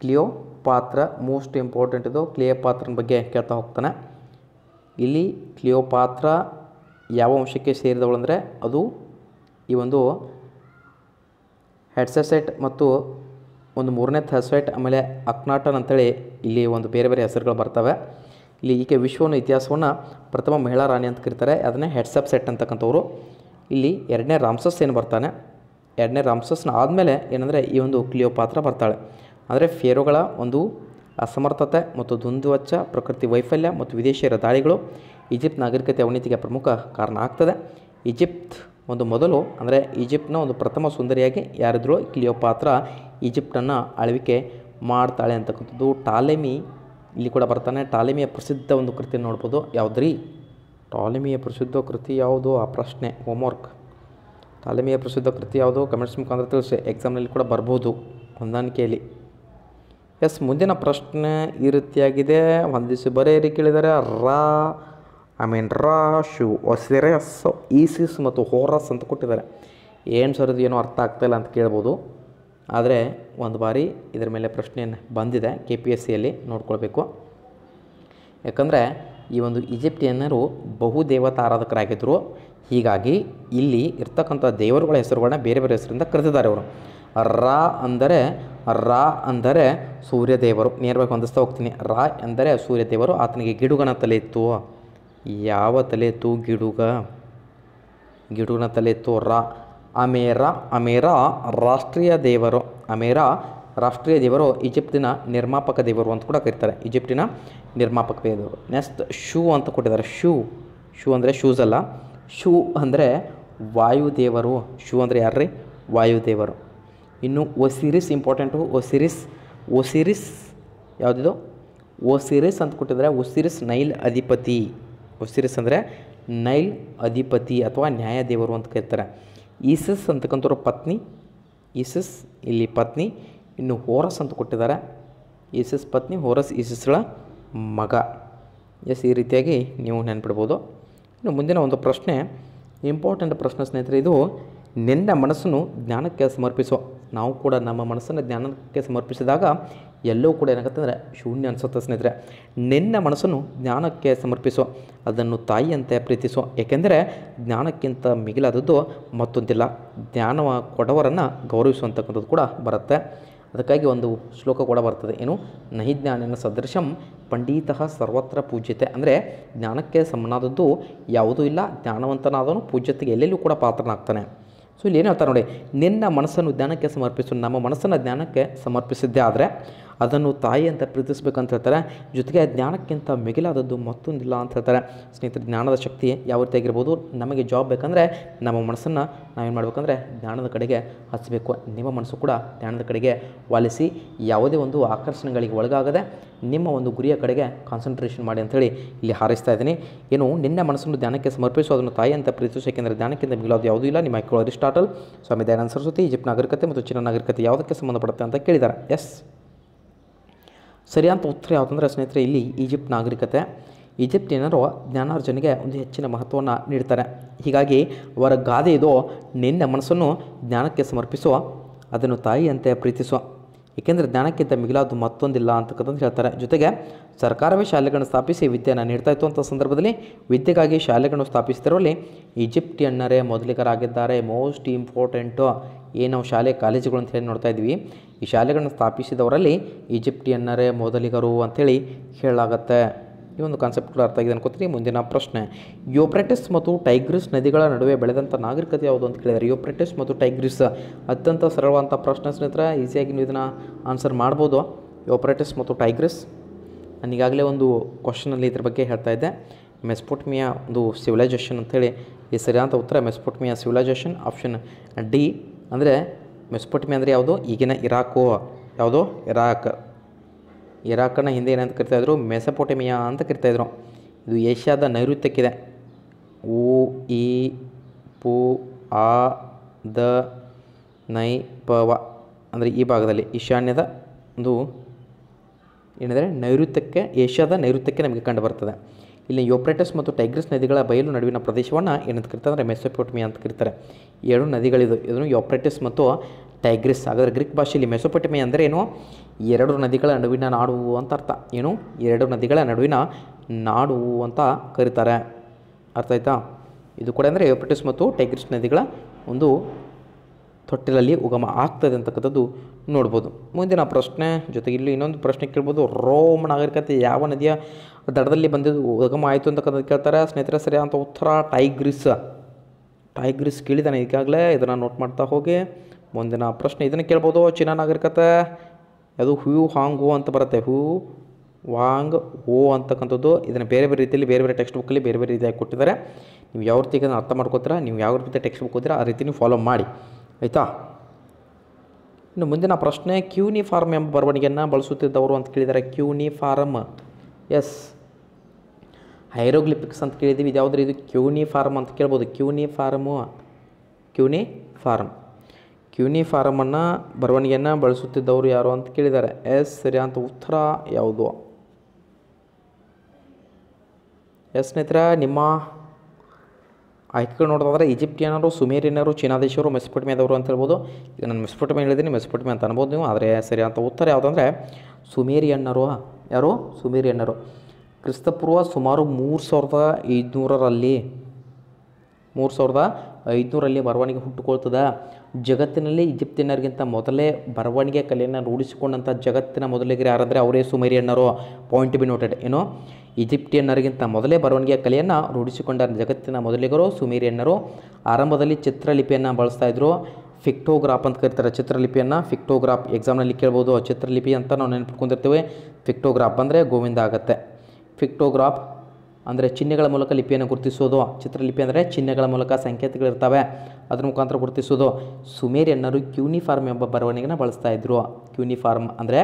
ಕ್ಲಿಯೋ ಪಾತ್ರ ಮೋಸ್ಟ್ ಇಂಪಾರ್ಟೆಂಟ್ ಇದು. ಕ್ಲಿಯೋ ಪಾತ್ರನ ಬಗ್ಗೆ ಕೇಳ್ತಾ ಹೋಗ್ತಾನೆ. ಇಲ್ಲಿ ಕ್ಲಿಯೋ ಪಾತ್ರ ಯಾವ ಅಂಶಕ್ಕೆ ಸೇರಿದವಳು ಅಂದರೆ ಅದು ಈ ಒಂದು ಹೆಡ್ಸೆಸೆಟ್ ಮತ್ತು ಒಂದು ಮೂರನೇ ಥೆಸೆಟ್ ಆಮೇಲೆ ಅಕ್ನಾಟನ್ ಅಂತೇಳಿ ಇಲ್ಲಿ ಒಂದು ಬೇರೆ ಬೇರೆ ಹೆಸರುಗಳು ಬರ್ತವೆ. ಇಲ್ಲಿ ಈಕೆ ವಿಶ್ವವನ್ನು, ಇತಿಹಾಸವನ್ನು ಪ್ರಥಮ ಮಹಿಳಾ ರಾಣಿ ಅಂತ ಕರೀತಾರೆ. ಅದನ್ನೇ ಹೆಡ್ಸಪ್ ಸೆಟ್ ಅಂತಕ್ಕಂಥವ್ರು. ಇಲ್ಲಿ ಎರಡನೇ ರಾಮ್ಸಸ್ ಏನು ಬರ್ತಾನೆ? ಎರಡನೇ ರಾಮ್ಸಸ್ನ ಆದಮೇಲೆ ಏನಂದರೆ ಈ ಒಂದು ಕ್ಲಿಯೋ ಪಾತ್ರ ಬರ್ತಾಳೆ. ಅಂದರೆ ಫೇರೋಗಳ ಒಂದು ಅಸಮರ್ಥತೆ ಮತ್ತು ದುಂದುವಚ್ಚ ಪ್ರಕೃತಿ ವೈಫಲ್ಯ ಮತ್ತು ವಿದೇಶಿಯರ ದಾಳಿಗಳು ಈಜಿಪ್ಟ್ ನಾಗರಿಕತೆ ಅವನತಿಗೆ ಪ್ರಮುಖ ಕಾರಣ ಆಗ್ತದೆ. ಈಜಿಪ್ಟ್ ಒಂದು ಮೊದಲು, ಅಂದರೆ ಈಜಿಪ್ಟ್ನ ಒಂದು ಪ್ರಥಮ ಸುಂದರಿಯಾಗಿ ಯಾರಿದ್ರು ಕ್ಲಿಯೋಪಾತ್ರ ಈಜಿಪ್ಟನ್ನು ಆಳ್ವಿಕೆ ಮಾಡ್ತಾಳೆ ಅಂತಕ್ಕಂಥದ್ದು ಟಾಲೆಮಿ ಇಲ್ಲಿ ಕೂಡ ಬರ್ತಾನೆ. ಟಾಲೆಮಿಯ ಪ್ರಸಿದ್ಧ ಒಂದು ಕೃತಿ ನೋಡ್ಬೋದು. ಯಾವುದ್ರಿ? ಟಾಲೆಮಿಯ ಪ್ರಸಿದ್ಧ ಕೃತಿ ಯಾವುದು? ಆ ಪ್ರಶ್ನೆ, ಹೋಮ್ವರ್ಕ್. ಟಾಲೆಮಿಯ ಪ್ರಸಿದ್ಧ ಕೃತಿ ಯಾವುದು? ಕಮೆಂಟ್ಸ್ ಮುಖಾಂತರ ತಿಳಿಸಿ. ಎಕ್ಸಾಮ್ನಲ್ಲಿ ಕೂಡ ಬರ್ಬೋದು ಹೊಂದಾಣಿಕೆಯಲ್ಲಿ. ಎಸ್, ಮುಂದಿನ ಪ್ರಶ್ನೆ ಈ ರೀತಿಯಾಗಿದೆ. ಹೊಂದಿಸಿ ಬರೆಯಿರಿ ಕೇಳಿದರೆ. ರಾ ಐ ಮೀನ್ ರಾ, ಶು ಒಸಿರೆಸ್ ಈಸಿಸ್ ಮತ್ತು ಹೋರಸ್ ಅಂತ ಕೊಟ್ಟಿದ್ದಾರೆ. ಏನು ಸರ್ ಇದು ಏನೋ ಅರ್ಥ ಆಗ್ತಾಯಿಲ್ಲ ಅಂತ ಕೇಳ್ಬೋದು. ಆದರೆ ಒಂದು ಬಾರಿ ಇದರ ಮೇಲೆ ಪ್ರಶ್ನೆ ಬಂದಿದೆ ಕೆ ಪಿ ಎಸ್ ಸಿಯಲ್ಲಿ ನೋಡ್ಕೊಳ್ಬೇಕು. ಯಾಕಂದರೆ ಈ ಒಂದು ಈಜಿಪ್ಟಿಯನ್ನರು ಬಹು ದೇವತಾ ಆರಾಧಕರಾಗಿದ್ದರು ಹೀಗಾಗಿ ಇಲ್ಲಿ ಇರ್ತಕ್ಕಂಥ ದೇವರುಗಳ ಹೆಸರುಗಳನ್ನ ಬೇರೆ ಬೇರೆ ಹೆಸರಿಂದ ಕರೆದಿದ್ದಾರೆ ಅವರು. ರಾ ಅಂದರೆ ರಾ ಅಂದರೆ ಸೂರ್ಯದೇವರು. ನೇರವಾಗಿ ಹೊಂದಿಸ್ತಾ ಹೋಗ್ತೀನಿ. ರಾ ಎಂದರೆ ಸೂರ್ಯದೇವರು ಆತನಿಗೆ ಗಿಡುಗನ ತಲೆ ಇತ್ತು ಯಾವ ತಲೆ ಇತ್ತು ಗಿಡುಗ. ಗಿಡುಗನ ತಲೆ ಇತ್ತು ರಾ. ಅಮೇರ, ಅಮೇರಾ ರಾಷ್ಟ್ರೀಯ ದೇವರು. ಅಮೇರಾ ರಾಷ್ಟ್ರೀಯ ದೇವರು ಈಜಿಪ್ಟಿನ ನಿರ್ಮಾಪಕ ದೇವರು ಅಂತ ಕೂಡ ಕರೀತಾರೆ. ಈಜಿಪ್ಟಿನ ನಿರ್ಮಾಪಕ ದೇವರು. ನೆಕ್ಸ್ಟ್ ಶೂ ಅಂತ ಕೊಟ್ಟಿದ್ದಾರೆ. ಶೂ. ಶೂ ಅಂದರೆ ಶೂಸ್ ಅಲ್ಲ. ಶೂ ಅಂದರೆ ವಾಯುದೇವರು. ಶೂ ಅಂದರೆ ಯಾರ್ರಿ? ವಾಯುದೇವರು. ಇನ್ನು ಒಸಿರಿಸ್ ಇಂಪಾರ್ಟೆಂಟು ಒಸಿರಿಸ್ ಒಸಿರಿಸ್ ಯಾವುದಿದು? ಒಸಿರಿಸ್ ಅಂತ ಕೊಟ್ಟಿದ್ದಾರೆ ಒಸಿರಿಸ್ ನೈಲ್ ಅಧಿಪತಿ. ಒಸಿರಿಸ್ ಅಂದರೆ ನೈಲ್ ಅಧಿಪತಿ ಅಥವಾ ನ್ಯಾಯದೇವರು ಅಂತ ಕರೀತಾರೆ. ಈಸಸ್ ಅಂತಕ್ಕಂಥವ್ರ ಪತ್ನಿ. ಈಸಸ್ ಇಲ್ಲಿ ಪತ್ನಿ. ಇನ್ನು ಹೋರಸ್ ಅಂತ ಕೊಟ್ಟಿದ್ದಾರೆ. ಈಸಸ್ ಪತ್ನಿ ಹೋರಸ್ ಈಸಸ್ಗಳ ಮಗ. ಎಸ್, ಈ ರೀತಿಯಾಗಿ ನೀವು ನೆನ್ಪಿಡ್ಬೋದು. ಇನ್ನು ಮುಂದಿನ ಒಂದು ಪ್ರಶ್ನೆ ಇಂಪಾರ್ಟೆಂಟ್ ಪ್ರಶ್ನೆ ಸ್ನೇಹಿತರೆ, ಇದು ನಿನ್ನ ಮನಸ್ಸನ್ನು ಜ್ಞಾನಕ್ಕೆ ಸಮರ್ಪಿಸೋ. ನಾವು ಕೂಡ ನಮ್ಮ ಮನಸ್ಸನ್ನು ಜ್ಞಾನಕ್ಕೆ ಸಮರ್ಪಿಸಿದಾಗ ಎಲ್ಲವೂ ಕೂಡ ಏನಾಗುತ್ತೆ ಅಂದರೆ ಶೂನ್ಯ ಅನಿಸುತ್ತೆ ಸ್ನೇಹಿತರೆ. ನಿನ್ನ ಮನಸ್ಸನ್ನು ಜ್ಞಾನಕ್ಕೆ ಸಮರ್ಪಿಸೋ, ಅದನ್ನು ತಾಯಿಯಂತೆ ಪ್ರೀತಿಸೋ. ಏಕೆಂದರೆ ಜ್ಞಾನಕ್ಕಿಂತ ಮಿಗಿಲಾದದ್ದು ಮತ್ತೊಂದಿಲ್ಲ. ಜ್ಞಾನ ಕೊಡವರನ್ನು ಗೌರವಿಸುವಂತಕ್ಕಂಥದ್ದು ಕೂಡ ಬರುತ್ತೆ. ಅದಕ್ಕಾಗಿ ಒಂದು ಶ್ಲೋಕ ಕೂಡ ಬರ್ತದೆ. ಏನು? ನಹಿ ಜ್ಞಾನಿನ ಸದೃಶಂ ಪಂಡಿತ ಸರ್ವತ್ರ ಪೂಜ್ಯತೆ. ಅಂದರೆ ಜ್ಞಾನಕ್ಕೆ ಸಮನಾದದ್ದು ಯಾವುದೂ ಇಲ್ಲ, ಜ್ಞಾನವಂತನಾದವನು ಪೂಜ್ಯತೆಗೆ ಎಲ್ಲೆಲ್ಲೂ ಕೂಡ ಪಾತ್ರನಾಗ್ತಾನೆ. ಸೊ ಇಲ್ಲಿ ಏನು ಹೇಳ್ತಾರೆ ನೋಡಿ ನಿನ್ನ ಮನಸ್ಸನ್ನು ಜ್ಞಾನಕ್ಕೆ ಸಮರ್ಪಿಸು ನಮ್ಮ ಮನಸ್ಸನ್ನು ಜ್ಞಾನಕ್ಕೆ ಸಮರ್ಪಿಸಿದ್ದೇ ಆದರೆ ಅದನ್ನು ತಾಯಿ ಅಂತ ಪ್ರೀತಿಸ್ಬೇಕಂತ ಹೇಳ್ತಾರೆ. ಜೊತೆಗೆ ಜ್ಞಾನಕ್ಕಿಂತ ಮಿಗಿಲಾದದ್ದು ಮತ್ತೊಂದಿಲ್ಲ ಅಂತ ಹೇಳ್ತಾರೆ. ಸ್ನೇಹಿತರೆ, ಜ್ಞಾನದ ಶಕ್ತಿ ಯಾವ ರೀತಿ ಆಗಿರ್ಬೋದು? ನಮಗೆ ಜಾಬ್ ಬೇಕಂದರೆ ನಮ್ಮ ಮನಸ್ಸನ್ನು ನಾವೇನು ಮಾಡಬೇಕಂದ್ರೆ ಜ್ಞಾನದ ಕಡೆಗೆ ಹಚ್ಚಬೇಕು ನಿಮ್ಮ ಮನಸ್ಸು ಕೂಡ ಜ್ಞಾನದ ಕಡೆಗೆ ವಾಲಿಸಿ, ಯಾವುದೇ ಒಂದು ಆಕರ್ಷಣೆಗಳಿಗೆ ಒಳಗಾಗದೆ ನಿಮ್ಮ ಒಂದು ಗುರಿಯ ಕಡೆಗೆ ಕಾನ್ಸಂಟ್ರೇಷನ್ ಮಾಡಿ ಅಂತೇಳಿ ಇಲ್ಲಿ ಹಾರೈಸ್ತಾ ಇದ್ದೀನಿ. ಏನು, ನಿನ್ನ ಮನಸ್ಸನ್ನು ಧ್ಯಾನಕ್ಕೆ ಸಮರ್ಪಿಸು, ಅದನ್ನು ತಾಯಿ ಅಂತ ಪ್ರೀತಿಸು, ಏಕೆಂದರೆ ಧ್ಯಾನಕ್ಕಿಂತ ಅದು ಯಾವುದೂ ಇಲ್ಲ. ನಿಮ್ಮ ಕೇಳೋದು ಸ್ಟಾರ್ಟಲ್ ಸ್ವಾಮಿ ದಯಾನಂದ ಸರಸ್ವತಿ, ಈಜಿಪ್ಟ್ ನಾಗರಿಕತೆ ಮತ್ತು ಚೀನಾ ನಾಗರಿಕತೆ ಯಾವುದಕ್ಕೆ ಸಂಬಂಧಪಡುತ್ತೆ ಅಂತ ಕೇಳಿದ್ದಾರೆ. ಎಸ್ ಸರಿಯಾದ ಉತ್ತರ ಯಾವುದಂದ್ರೆ ಸ್ನೇಹಿತರೆ ಇಲ್ಲಿ ಈಜಿಪ್ಟ್ ನಾಗರಿಕತೆ. ಈಜಿಪ್ಟಿನರು ಜ್ಞಾನಾರ್ಜನೆಗೆ ಒಂದು ಹೆಚ್ಚಿನ ಮಹತ್ವವನ್ನು ನೀಡ್ತಾರೆ. ಹೀಗಾಗಿ ಅವರ ಗಾದೆ ಇದು ನಿನ್ನೆ ಮನಸ್ಸನ್ನು ಜ್ಞಾನಕ್ಕೆ ಸಮರ್ಪಿಸುವ, ಅದನ್ನು ತಾಯಿಯಂತೆ ಪ್ರೀತಿಸುವ. ಏಕೆಂದರೆ ಜ್ಞಾನಕ್ಕಿಂತ ಮಿಗಿಲಾದ ಮತ್ತೊಂದಿಲ್ಲ ಅಂತಕ್ಕಂಥದ್ದು ಹೇಳ್ತಾರೆ. ಜೊತೆಗೆ ಸರ್ಕಾರವೇ ಶಾಲೆಗಳನ್ನು ಸ್ಥಾಪಿಸಿ ವಿದ್ಯೆಯನ್ನು ನೀಡ್ತಾ ಇತ್ತು ಅಂತ ಸಂದರ್ಭದಲ್ಲಿ ವಿದ್ಯೆಗಾಗಿ ಶಾಲೆಗಳನ್ನು ಸ್ಥಾಪಿಸಿದರಲ್ಲಿ ಈಜಿಪ್ಟಿಯನ್ನರೇ ಮೊದಲಿಗರಾಗಿದ್ದಾರೆ. ಮೋಸ್ಟ್ ಇಂಪಾರ್ಟೆಂಟು ಏನು ಶಾಲೆ, ಕಾಲೇಜುಗಳು ಅಂತ ಹೇಳಿ ನೋಡ್ತಾ ಇದ್ವಿ. ಈ ಶಾಲೆಗಳನ್ನು ಸ್ಥಾಪಿಸಿದವರಲ್ಲಿ ಈಜಿಪ್ಟಿಯನ್ನರೇ ಮೊದಲಿಗರು ಅಂಥೇಳಿ ಹೇಳಲಾಗತ್ತೆ. ಈ ಒಂದು ಕಾನ್ಸೆಪ್ಟ್ಗಳು ಅರ್ಥ ಆಗಿದೆ ಅನ್ಕೋತೀನಿ. ಮುಂದಿನ ಪ್ರಶ್ನೆ. ಯೋಪ್ರೆಟಿಸ್ ಮತ್ತು ಟೈಗ್ರಿಸ್ ನದಿಗಳ ನಡುವೆ ಬೆಳೆದಂಥ ನಾಗರಿಕತೆ ಯಾವುದು ಅಂತ ಕೇಳಿದರೆ ಯೋಪ್ರೆಟಿಸ್ ಮತ್ತು ಟೈಗ್ರಿಸ್. ಅತ್ಯಂತ ಸರಳವಾದಂಥ ಪ್ರಶ್ನೆ ಸ್ನೇಹಿತರೆ, ಈಸಿಯಾಗಿ ನೀವು ಇದನ್ನು ಆನ್ಸರ್ ಮಾಡ್ಬೋದು. ಯೋಪ್ರೆಟಿಸ್ ಮತ್ತು ಟೈಗ್ರಿಸ್. ನಾನು ಈಗಾಗಲೇ ಒಂದು ಕ್ವಶನಲ್ಲಿ ಇದ್ರ ಬಗ್ಗೆ ಹೇಳ್ತಾ ಇದ್ದೆ. ಮೆಸ್ಪೋಟ್ಮಿಯಾ ಒಂದು ಸಿವಿಲೈಜೇಷನ್ ಅಂತೇಳಿ. ಈ ಸರಿಯಾದ ಉತ್ತರ ಮೆಸ್ಪೋಟ್ಮಿಯಾ ಸಿವಿಲೈಜೇಷನ್ ಆಪ್ಷನ್ ಡಿ ಅಂದರೆ ಮೆಸ್ಪೋಟ್ಮಿಯಾ ಅಂದರೆ ಯಾವುದು? ಈಗಿನ ಇರಾಕು. ಯಾವುದು? ಇರಾಕ್. ಇರಾಕನ್ನ ಹಿಂದೆ ಏನಂತ ಕರಿತಾಯಿದ್ರು ಮೆಸಪೋಟಮಿಯಾ ಅಂತ ಕರಿತಾಯಿದ್ರು ಇದು ಏಷ್ಯಾದ ನೈಋತ್ಯಕ್ಕಿದೆ. ಉ, ಇ, ಪು, ಆ, ದ, ನೈ, ಪ, ವ ಅಂದರೆ ಈ ಭಾಗದಲ್ಲಿ. ಈಶಾನ್ಯದ ಒಂದು ಏನಿದೆ? ನೈಋತ್ಯಕ್ಕೆ, ಏಷ್ಯಾದ ನೈಋತ್ಯಕ್ಕೆ ನಮಗೆ ಕಂಡು ಬರ್ತದೆ ಇಲ್ಲಿ ಯೋಪ್ರೆಟಸ್ ಮತ್ತು ಟೈಗ್ರಿಸ್ ನದಿಗಳ ಬಯಲು ನಡುವಿನ ಪ್ರದೇಶವನ್ನು ಏನಂತ ಕರಿತಾರೆ ಅಂದರೆ ಅಂತ ಕರೀತಾರೆ. ಎರಡು ನದಿಗಳಿದು, ಇದನ್ನು ಯೋಪ್ರೆಟಿಸ್ ಮತ್ತು ಟೈಗ್ರಿಸ್. ಹಾಗಾದರೆ ಗ್ರೀಕ್ ಭಾಷೆಯಲ್ಲಿ ಮೆಸೊಪೊಟಮಿಯಾ ಅಂದರೆ ಏನು? ಎರಡು ನದಿಗಳ ನಡುವಿನ ನಾಡು ಅಂತ ಅರ್ಥ. ಏನು? ಎರಡು ನದಿಗಳ ನಡುವಿನ ನಾಡು ಅಂತ ಕರೀತಾರೆ. ಅರ್ಥ ಆಯ್ತಾ? ಇದು ಕೂಡ ಅಂದರೆ ಯೋಪ್ರೆಟಿಸ್ ಮತ್ತು ಟೈಗ್ರಿಸ್ ನದಿಗಳ ಒಂದು ತೊಟ್ಟಿಲಲ್ಲಿ ಉಗಮ ಆಗ್ತದೆ ಅಂತಕ್ಕಂಥದ್ದು ನೋಡ್ಬೋದು. ಮುಂದಿನ ಪ್ರಶ್ನೆ, ಜೊತೆಗೆ ಇಲ್ಲಿ ಇನ್ನೊಂದು ಪ್ರಶ್ನೆ ಕೇಳ್ಬೋದು. ರೋಮ್ ನಾಗರಿಕತೆ ಯಾವ ನದಿಯ ದಡದಲ್ಲಿ ಬಂದಿದ್ದು ಉಗಮ ಆಯಿತು ಅಂತಕ್ಕಂಥದ್ದು ಕೇಳ್ತಾರೆ. ಸ್ನೇಹಿತರೆ ಸರಿ ಅಂತ ಉತ್ತರ, ಟೈಗ್ರಿಸ್. ಟೈಗ್ರಿಸ್ ಕೇಳಿದ್ದಾನೆ. ಈಗಾಗಲೇ ಇದನ್ನು ನೋಟ್ ಮಾಡ್ತಾ ಹೋಗಿ. ಮುಂದಿನ ಪ್ರಶ್ನೆ, ಇದನ್ನು ಕೇಳ್ಬೋದು. ಚೀನಾ ನಾಗರಿಕತೆ, ಅದು ಹ್ಯೂ ಹಾಂಗ್ ಅಂತ ಬರುತ್ತೆ. ಹೂ ವಾಂಗ್ ಓ ಅಂತಕ್ಕಂಥದ್ದು. ಇದನ್ನು ಬೇರೆ ಬೇರೆ ರೀತಿಯಲ್ಲಿ ಬೇರೆ ಬೇರೆ ಟೆಕ್ಸ್ಟ್ ಬುಕ್ಕಲ್ಲಿ ಬೇರೆ ಬೇರೆ ರೀತಿಯಾಗಿ ಕೊಟ್ಟಿದ್ದಾರೆ. ನೀವು ಯಾವ ರೀತಿ ಇದನ್ನು ಅರ್ಥ ಮಾಡ್ಕೋತೀರಾ, ನೀವು ಯಾವ ರೀತಿ ಟೆಕ್ಸ್ಟ್ ಬುಕ್ ಓದಿರಾ ಆ ರೀತಿ ನೀವು ಫಾಲೋ ಮಾಡಿ. ಆಯಿತಾ? ಇನ್ನು ಮುಂದಿನ ಪ್ರಶ್ನೆ ಕ್ಯೂನಿಫಾರ್ಮ್ ಎಂಬ ಬರವಣಿಗೆಯನ್ನು ಬಳಸುತ್ತಿದ್ದವರು ಅಂತ ಕೇಳಿದ್ದಾರೆ ಕ್ಯೂನಿಫಾರ್ಮ್ ಎಸ್. ಹೈರೋಗ್ಲಿಪಿಕ್ಸ್ ಅಂತ ಕೇಳಿದ್ದೀವಿ ಯಾವುದ್ರಿ ಇದು? ಕ್ಯೂನಿಫಾರ್ಮ್ ಅಂತ ಕೇಳ್ಬೋದು. ಕ್ಯೂನಿಫಾರ್ಮು ಕ್ಯೂನಿಫಾರ್ಮ್ ಕ್ಯೂನಿಫಾರ್ಮನ್ನು ಬರವಣಿಗೆಯನ್ನು ಬಳಸುತ್ತಿದ್ದವರು ಯಾರು ಅಂತ ಕೇಳಿದ್ದಾರೆ ಎಸ್. ಸರಿ ಅಂತ ಉತ್ತರ ಯಾವುದು? ಎಸ್, ಸ್ನೇಹಿತರೆ, ನಿಮ್ಮ ಆಯ್ಕೆಗಳು ನೋಡೋದಾದ್ರೆ ಈಜಿಪ್ಟಿಯನರು ಚೀನಾ ದೇಶವರು ಮೆಸ್ಪೊಟಮಿಯಾದವರು ಅಂತ ಹೇಳ್ಬೋದು. ಈಗ ನಾನು ಮೆಸ್ಪೊಟಮಿ ಹೇಳಿದ್ದೀನಿ ಮೆಸ್ಪೊಟಮಿ ಅಂತ ಅನ್ಬೋದು ನೀವು. ಆದರೆ ಸರಿ, ಅಂತ ಉತ್ತರ ಯಾವುದಂದರೆ ಸುಮೇರಿಯನ್ನರು. ಯಾರು? ಸುಮೇರಿಯನ್ನರು. ಕ್ರಿಸ್ತಪೂರ್ವ ಸುಮಾರು ಮೂರು ಸಾವಿರದ ಐದುನೂರರಲ್ಲಿ, ಮೂರು ಸಾವಿರದ ಐದುನೂರಲ್ಲಿ ಬರವಣಿಗೆ ಹುಟ್ಟುಕೊಳ್ತದೆ. ಜಗತ್ತಿನಲ್ಲಿ ಈಜಿಪ್ತಿನರಿಗಿಂತ ಮೊದಲೇ ಬರವಣಿಗೆ ಕಲೆಯನ್ನು ರೂಢಿಸಿಕೊಂಡಂಥ ಜಗತ್ತಿನ ಮೊದಲಿಗರು ಯಾರಂದರೆ ಅವರೇ ಸುಮೇರಿಯನ್ನರು ಪಾಯಿಂಟ್ ಬಿ ನೋಟೆಡ್ ಏನು ಈಜಿಪ್ಟಿಯನ್ನರಿಗಿಂತ ಮೊದಲೇ ಬರವಣಿಗೆಯ ಕಲೆಯನ್ನು ರೂಢಿಸಿಕೊಂಡ ಜಗತ್ತಿನ ಮೊದಲಿಗರು ಸುಮೇರಿಯನ್ನರು ಆರಂಭದಲ್ಲಿ ಚಿತ್ರಲಿಪಿಯನ್ನು ಬಳಸ್ತಾ ಇದ್ರು. ಫಿಕ್ಟೋಗ್ರಾಫ್ ಅಂತ ಕರೀತಾರೆ ಚಿತ್ರಲಿಪಿಯನ್ನು. ಫಿಕ್ಟೋಗ್ರಾಫ್ ಎಕ್ಸಾಮ್ನಲ್ಲಿ ಕೇಳ್ಬೋದು. ಚಿತ್ರಲಿಪಿ ಅಂತ ನಾವು ನೆನಪಿಟ್ಕೊಂಡಿರ್ತೇವೆ ಫಿಕ್ಟೋಗ್ರಾಫ್ ಅಂದರೆ ಗೋವಿಂದ ಆಗುತ್ತೆ. ಫಿಕ್ಟೋಗ್ರಾಫ್ ಅಂದರೆ ಚಿಹ್ನೆಗಳ ಮೂಲಕ ಲಿಪಿಯನ್ನು ಗುರುತಿಸೋದು ಚಿತ್ರಲಿಪಿ ಅಂದರೆ ಚಿಹ್ನೆಗಳ ಮೂಲಕ ಸಂಕೇತಗಳಿರ್ತವೆ. ಅದ್ರ ಮುಖಾಂತರ ಗುರುತಿಸೋದು ಸುಮೇರಿಯನ್ನರು ಕ್ಯೂನಿಫಾರ್ಮ್ ಎಂಬ ಬರವಣಿಗೆನ ಬಳಸ್ತಾ ಇದ್ರು. ಕ್ಯೂನಿಫಾರ್ಮ್ ಅಂದರೆ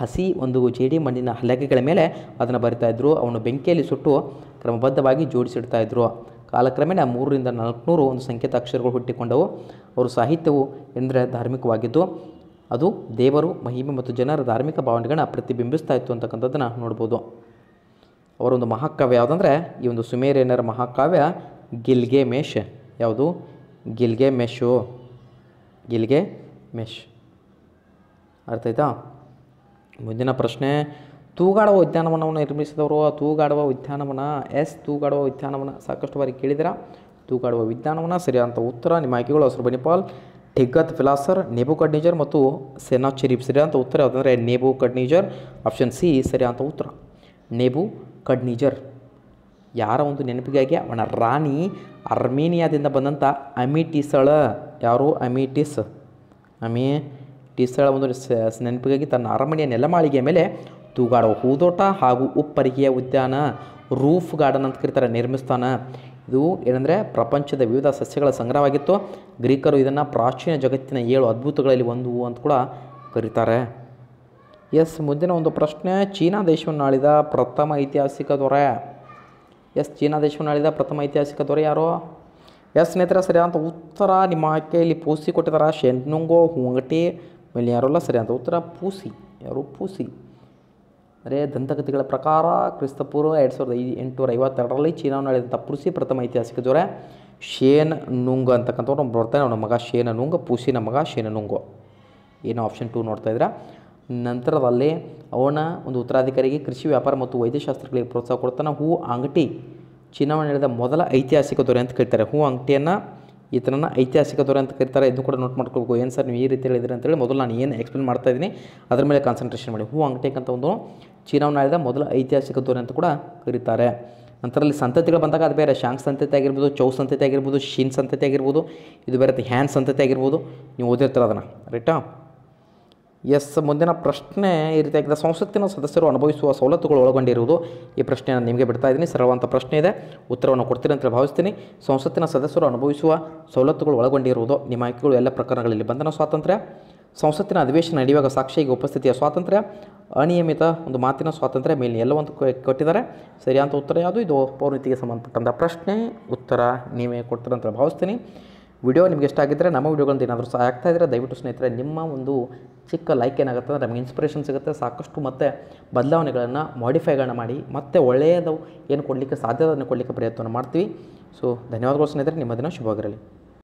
ಹಸಿ ಒಂದು ಜೇಡಿ ಮಣ್ಣಿನ ಹಲಗೆಗಳ ಮೇಲೆ ಅದನ್ನು ಬರಿತಾ ಇದ್ರು. ಅವನು ಬೆಂಕಿಯಲ್ಲಿ ಸುಟ್ಟು ಕ್ರಮಬದ್ಧವಾಗಿ ಜೋಡಿಸಿಡ್ತಾ ಇದ್ರು. ಕಾಲಕ್ರಮೇಣ ಮೂರರಿಂದ ನಾಲ್ಕುನೂರು ಒಂದು ಸಂಕೇತ ಅಕ್ಷರಗಳು ಹುಟ್ಟಿಕೊಂಡವು. ಅವರು ಸಾಹಿತ್ಯವು ಎಂದರೆ ಧಾರ್ಮಿಕವಾಗಿದ್ದು, ಅದು ದೇವರು, ಮಹಿಮೆ ಮತ್ತು ಜನರ ಧಾರ್ಮಿಕ ಭಾವನೆಗಳನ್ನ ಪ್ರತಿಬಿಂಬಿಸ್ತಾ ಇತ್ತು ಅಂತಕ್ಕಂಥದ್ದನ್ನು ನೋಡ್ಬೋದು. ಅವರೊಂದು ಮಹಾಕಾವ್ಯ ಯಾವುದಂದ್ರೆ, ಈ ಒಂದು ಸುಮೇರಿಯನ್ನರ ಮಹಾಕಾವ್ಯ ಗಿಲ್ಗೆ ಮೇಷ್ ಯಾವುದು? ಗಿಲ್ಗೆ ಮೆಶು ಗಿಲ್ಗೆ ಮೆಶ್ ಅರ್ಥ ಆಯ್ತಾ? ಮುಂದಿನ ಪ್ರಶ್ನೆ, ತೂಗಾಡುವ ಉದ್ಯಾನವನವನ್ನು ನಿರ್ಮಿಸಿದವರು ತೂಗಾಡುವ ಉದ್ಯಾನವನ, ಎಸ್ ತೂಗಾಡುವ ಉದ್ಯಾನವನ, ಸಾಕಷ್ಟು ಬಾರಿ ಕೇಳಿದಿರ ತೂಗಾಡುವ ಉದ್ಯಾನವನ ಸರಿಯಾದಂಥ ಉತ್ತರ, ನಿಮ್ಮ ಆಯ್ಕೆಗಳು ಹಸಿರು ಬನಿಪಾಲ್ ಟಿಗ್ಗತ್ ಫಿಲಾಸರ್ ನೇಬು ಕಡ್ನೀಜರ್ ಮತ್ತು ಸೆನಾ ಚೆರಿಪ್ ಸರಿಯಾದಂಥ ಉತ್ತರ ಯಾವುದಂದರೆ ನೇಬು ಕಡ್ನೀಜರ್ ಆಪ್ಷನ್ ಸಿ ಸರಿಯಾದಂಥ ಉತ್ತರ. ನೆಬು ಕಡ್ನೀಜರ್ ಯಾರ ಒಂದು ನೆನಪಿಗಾಗಿ ಅವನ ರಾಣಿ ಅರ್ಮೇನಿಯಾದಿಂದ ಬಂದಂಥ ಅಮಿಟಿಸಳ. ಯಾರು? ಅಮಿಟಿಸ್. ಅಮಿ ಟಿಸಳ ಒಂದು ನೆನಪಿಗಾಗಿ ತನ್ನ ಅರಮನೆಯ ನೆಲಮಾಳಿಗೆಯ ಮೇಲೆ ತೂಗಾಡುವ ಹೂದೋಟ ಹಾಗೂ ಉಪ್ಪರಿಗೆಯ ಉದ್ಯಾನ ರೂಫ್ ಗಾರ್ಡನ್ ಅಂತ ಕರೀತಾರೆ, ನಿರ್ಮಿಸ್ತಾನ. ಇದು ಏನಂದರೆ ಪ್ರಪಂಚದ ವಿವಿಧ ಸಸ್ಯಗಳ ಸಂಗ್ರಹವಾಗಿತ್ತು. ಗ್ರೀಕರು ಇದನ್ನು ಪ್ರಾಚೀನ ಜಗತ್ತಿನ ಏಳು ಅದ್ಭುತಗಳಲ್ಲಿ ಒಂದು ಅಂತ ಕೂಡ ಕರೀತಾರೆ. ಎಸ್ ಮುಂದಿನ ಒಂದು ಪ್ರಶ್ನೆ, ಚೀನಾ ದೇಶವನ್ನು ಆಳಿದ ಪ್ರಥಮ ಐತಿಹಾಸಿಕ ದೊರೆ. ಎಸ್, ಚೀನಾ ದೇಶವನ್ನು ಆಳಿದ ಪ್ರಥಮ ಐತಿಹಾಸಿಕ ದೊರೆ ಯಾರು? ಎಸ್, ಸ್ನೇಹಿತರೆ ಸರಿಯಾದಂಥ ಉತ್ತರ ನಿಮ್ಮ ಆಯ್ಕೆಯಲ್ಲಿ ಪೂಸಿ ಕೊಟ್ಟಿದ್ದಾರೆ ಶೆನ್ನುಂಗೋ ಹುಂಗಟಿ ಮೇಲೆ ಯಾರಲ್ಲ ಸರಿಯಾದಂಥ ಉತ್ತರ ಪೂಸಿ. ಯಾರು? ಪೂಸಿ. ಅಂದರೆ ದಂತಕಥೆಗಳ ಪ್ರಕಾರ ಕ್ರಿಸ್ತಪೂರ್ವ ಎರಡು ಸಾವಿರದ ಐದು ಎಂಟುನೂರ ಐವತ್ತೆರಡರಲ್ಲಿ ಚೀನಾವನ್ನು ಆಳಿದಂಥ ಪುರುಸಿ ಪ್ರಥಮ ಐತಿಹಾಸಿಕ ದೊರೆ ಶೇನ್ ನುಂಗ್ ಅಂತಕ್ಕಂಥವ್ರು ಬರ್ತಾನೆ. ಅವನ ಮಗ ಶೇನ ನುಂಗ್ ನಮ್ಮ ಮಗ ಶೇನ ನುಂಗು ಏನು ಆಪ್ಷನ್ ಟೂ ನೋಡ್ತಾ ಇದ್ದೀರಾ? ನಂತರದಲ್ಲಿ ಅವನ ಒಂದು ಉತ್ತರಾಧಿಕಾರಿಗೆ ಕೃಷಿ, ವ್ಯಾಪಾರ ಮತ್ತು ವೈದ್ಯಶಾಸ್ತ್ರಗಳಿಗೆ ಪ್ರೋತ್ಸಾಹ ಕೊಡ್ತಾನೆ. ಹೂ ಅಂಗಟಿ ಚೀನಾವನ್ನು ನಡೆದ ಮೊದಲ ಐತಿಹಾಸಿಕ ದೊರೆ ಅಂತ ಕರೀತಾರೆ. ಹೂ ಅಂಗಟಿಯನ್ನು ಈತನನ್ನು ಐತಿಹಾಸಿಕ ದೊರೆ ಅಂತ ಕರೀತಾರೆ. ಇದನ್ನು ಕೂಡ ನೋಟ್ ಮಾಡ್ಕೋಬೇಕು ಏನು ಸರ್ ನೀವು ಈ ರೀತಿ ಹೇಳಿದ್ರಿ ಅಂತೇಳಿ ಮೊದಲು ನಾನು ಏನು ಎಕ್ಸ್ಪ್ಲೇನ್ ಮಾಡ್ತಾ ಇದ್ದೀನಿ. ಅದ್ರ ಮೇಲೆ ಕಾನ್ಸಂಟ್ರೇಷನ್ ಮಾಡಿ. ಹೂ ಅಂಗಟಿ ಅಂತ ಒಂದು ಚೀನಾವನ್ನು ಆಳಿದ ಮೊದಲ ಐತಿಹಾಸಿಕ ದೊರೆ ಅಂತ ಕೂಡ ಕರೀತಾರೆ. ನಂತರಲ್ಲಿ ಸಂತತಿಗಳು ಬಂದಾಗ ಅದು ಬೇರೆ. ಶಾಂಗ್ ಸಂತತಿ ಆಗಿರ್ಬೋದು, ಚೌ ಸಂತತಿ ಆಗಿರ್ಬೋದು, ಶೀನ್ ಸಂತತಿ ಆಗಿರ್ಬೋದು, ಇದು ಬೇರೆ ಹ್ಯಾನ್ ಸಂತತಿ ಆಗಿರ್ಬೋದು. ನೀವು ಓದಿರ್ತೀರ ಅದನ್ನು. ರೈಟಾ ಎಸ್, ಮುಂದಿನ ಪ್ರಶ್ನೆ ಈ ರೀತಿಯಾಗಿದೆ ಸಂಸತ್ತಿನ ಸದಸ್ಯರು ಅನುಭವಿಸುವ ಸವಲತ್ತುಗಳು ಒಳಗೊಂಡಿರುವುದು ಈ ಪ್ರಶ್ನೆಯನ್ನು ನಿಮಗೆ ಬಿಡ್ತಾ ಇದ್ದೀನಿ. ಸರಳವಂಥ ಪ್ರಶ್ನೆ ಇದೆ. ಉತ್ತರವನ್ನು ಕೊಡ್ತೀನಿ ಅಂತ ಭಾವಿಸ್ತೀನಿ. ಸಂಸತ್ತಿನ ಸದಸ್ಯರು ಅನುಭವಿಸುವ ಸವಲತ್ತುಗಳು ಒಳಗೊಂಡಿರುವುದು ನಿಮ್ಮ ಆಯ್ಕೆಗಳು, ಎಲ್ಲ ಪ್ರಕರಣಗಳಲ್ಲಿ ಬಂಧನ ಸ್ವಾತಂತ್ರ್ಯ. ಸಂಸತ್ತಿನ ಅಧಿವೇಶನ ನಡೆಯುವಾಗ ಸಾಕ್ಷಿಗೆ ಉಪಸ್ಥಿತಿಯ ಸ್ವಾತಂತ್ರ್ಯ. ಅನಿಯಮಿತ ಒಂದು ಮಾತಿನ ಸ್ವಾತಂತ್ರ್ಯ ಮೇಲಿನ ಎಲ್ಲವಂತ ಕೊ- ಕೊಟ್ಟಿದ್ದಾರೆ. ಸರಿಯಾದ ಉತ್ತರ ಯಾವುದು? ಇದು ಪೌರ್ಣಿತಿಗೆ ಸಂಬಂಧಪಟ್ಟಂಥ ಪ್ರಶ್ನೆ. ಉತ್ತರ ನೀವೇ ಕೊಡ್ತೀರಂತ ಭಾವಿಸ್ತೀನಿ. ವಿಡಿಯೋ ನಿಮಗೆ ಇಷ್ಟ ಆಗಿದ್ದರೆ ನಮ್ಮ ವಿಡಿಯೋಗಳಂತ ಏನಾದರೂ ಸಹ ಆಗ್ತಾ ಇದ್ದರೆ ದಯವಿಟ್ಟು ಸ್ನೇಹಿತರೆ, ನಿಮ್ಮ ಒಂದು ಚಿಕ್ಕ ಲೈಕ್ ಏನಾಗುತ್ತೆ ಅಂದರೆ ನಮಗೆ ಇನ್ಸ್ಪಿರೇಷನ್ ಸಿಗುತ್ತೆ. ಸಾಕಷ್ಟು ಮತ್ತು ಬದಲಾವಣೆಗಳನ್ನು ಮಾಡಿಫೈಗಳನ್ನ ಮಾಡಿ ಮತ್ತೆ ಒಳ್ಳೆಯದು ಏನು ಕೊಡಲಿಕ್ಕೆ ಸಾಧ್ಯದನ್ನು ಕೊಡಲಿಕ್ಕೆ ಪ್ರಯತ್ನ ಮಾಡ್ತೀವಿ. ಸೊ ಧನ್ಯವಾದಗಳು ಸ್ನೇಹಿತರೆ, ನಿಮ್ಮ ದಿನ ಶುಭವಾಗಿರಲಿ.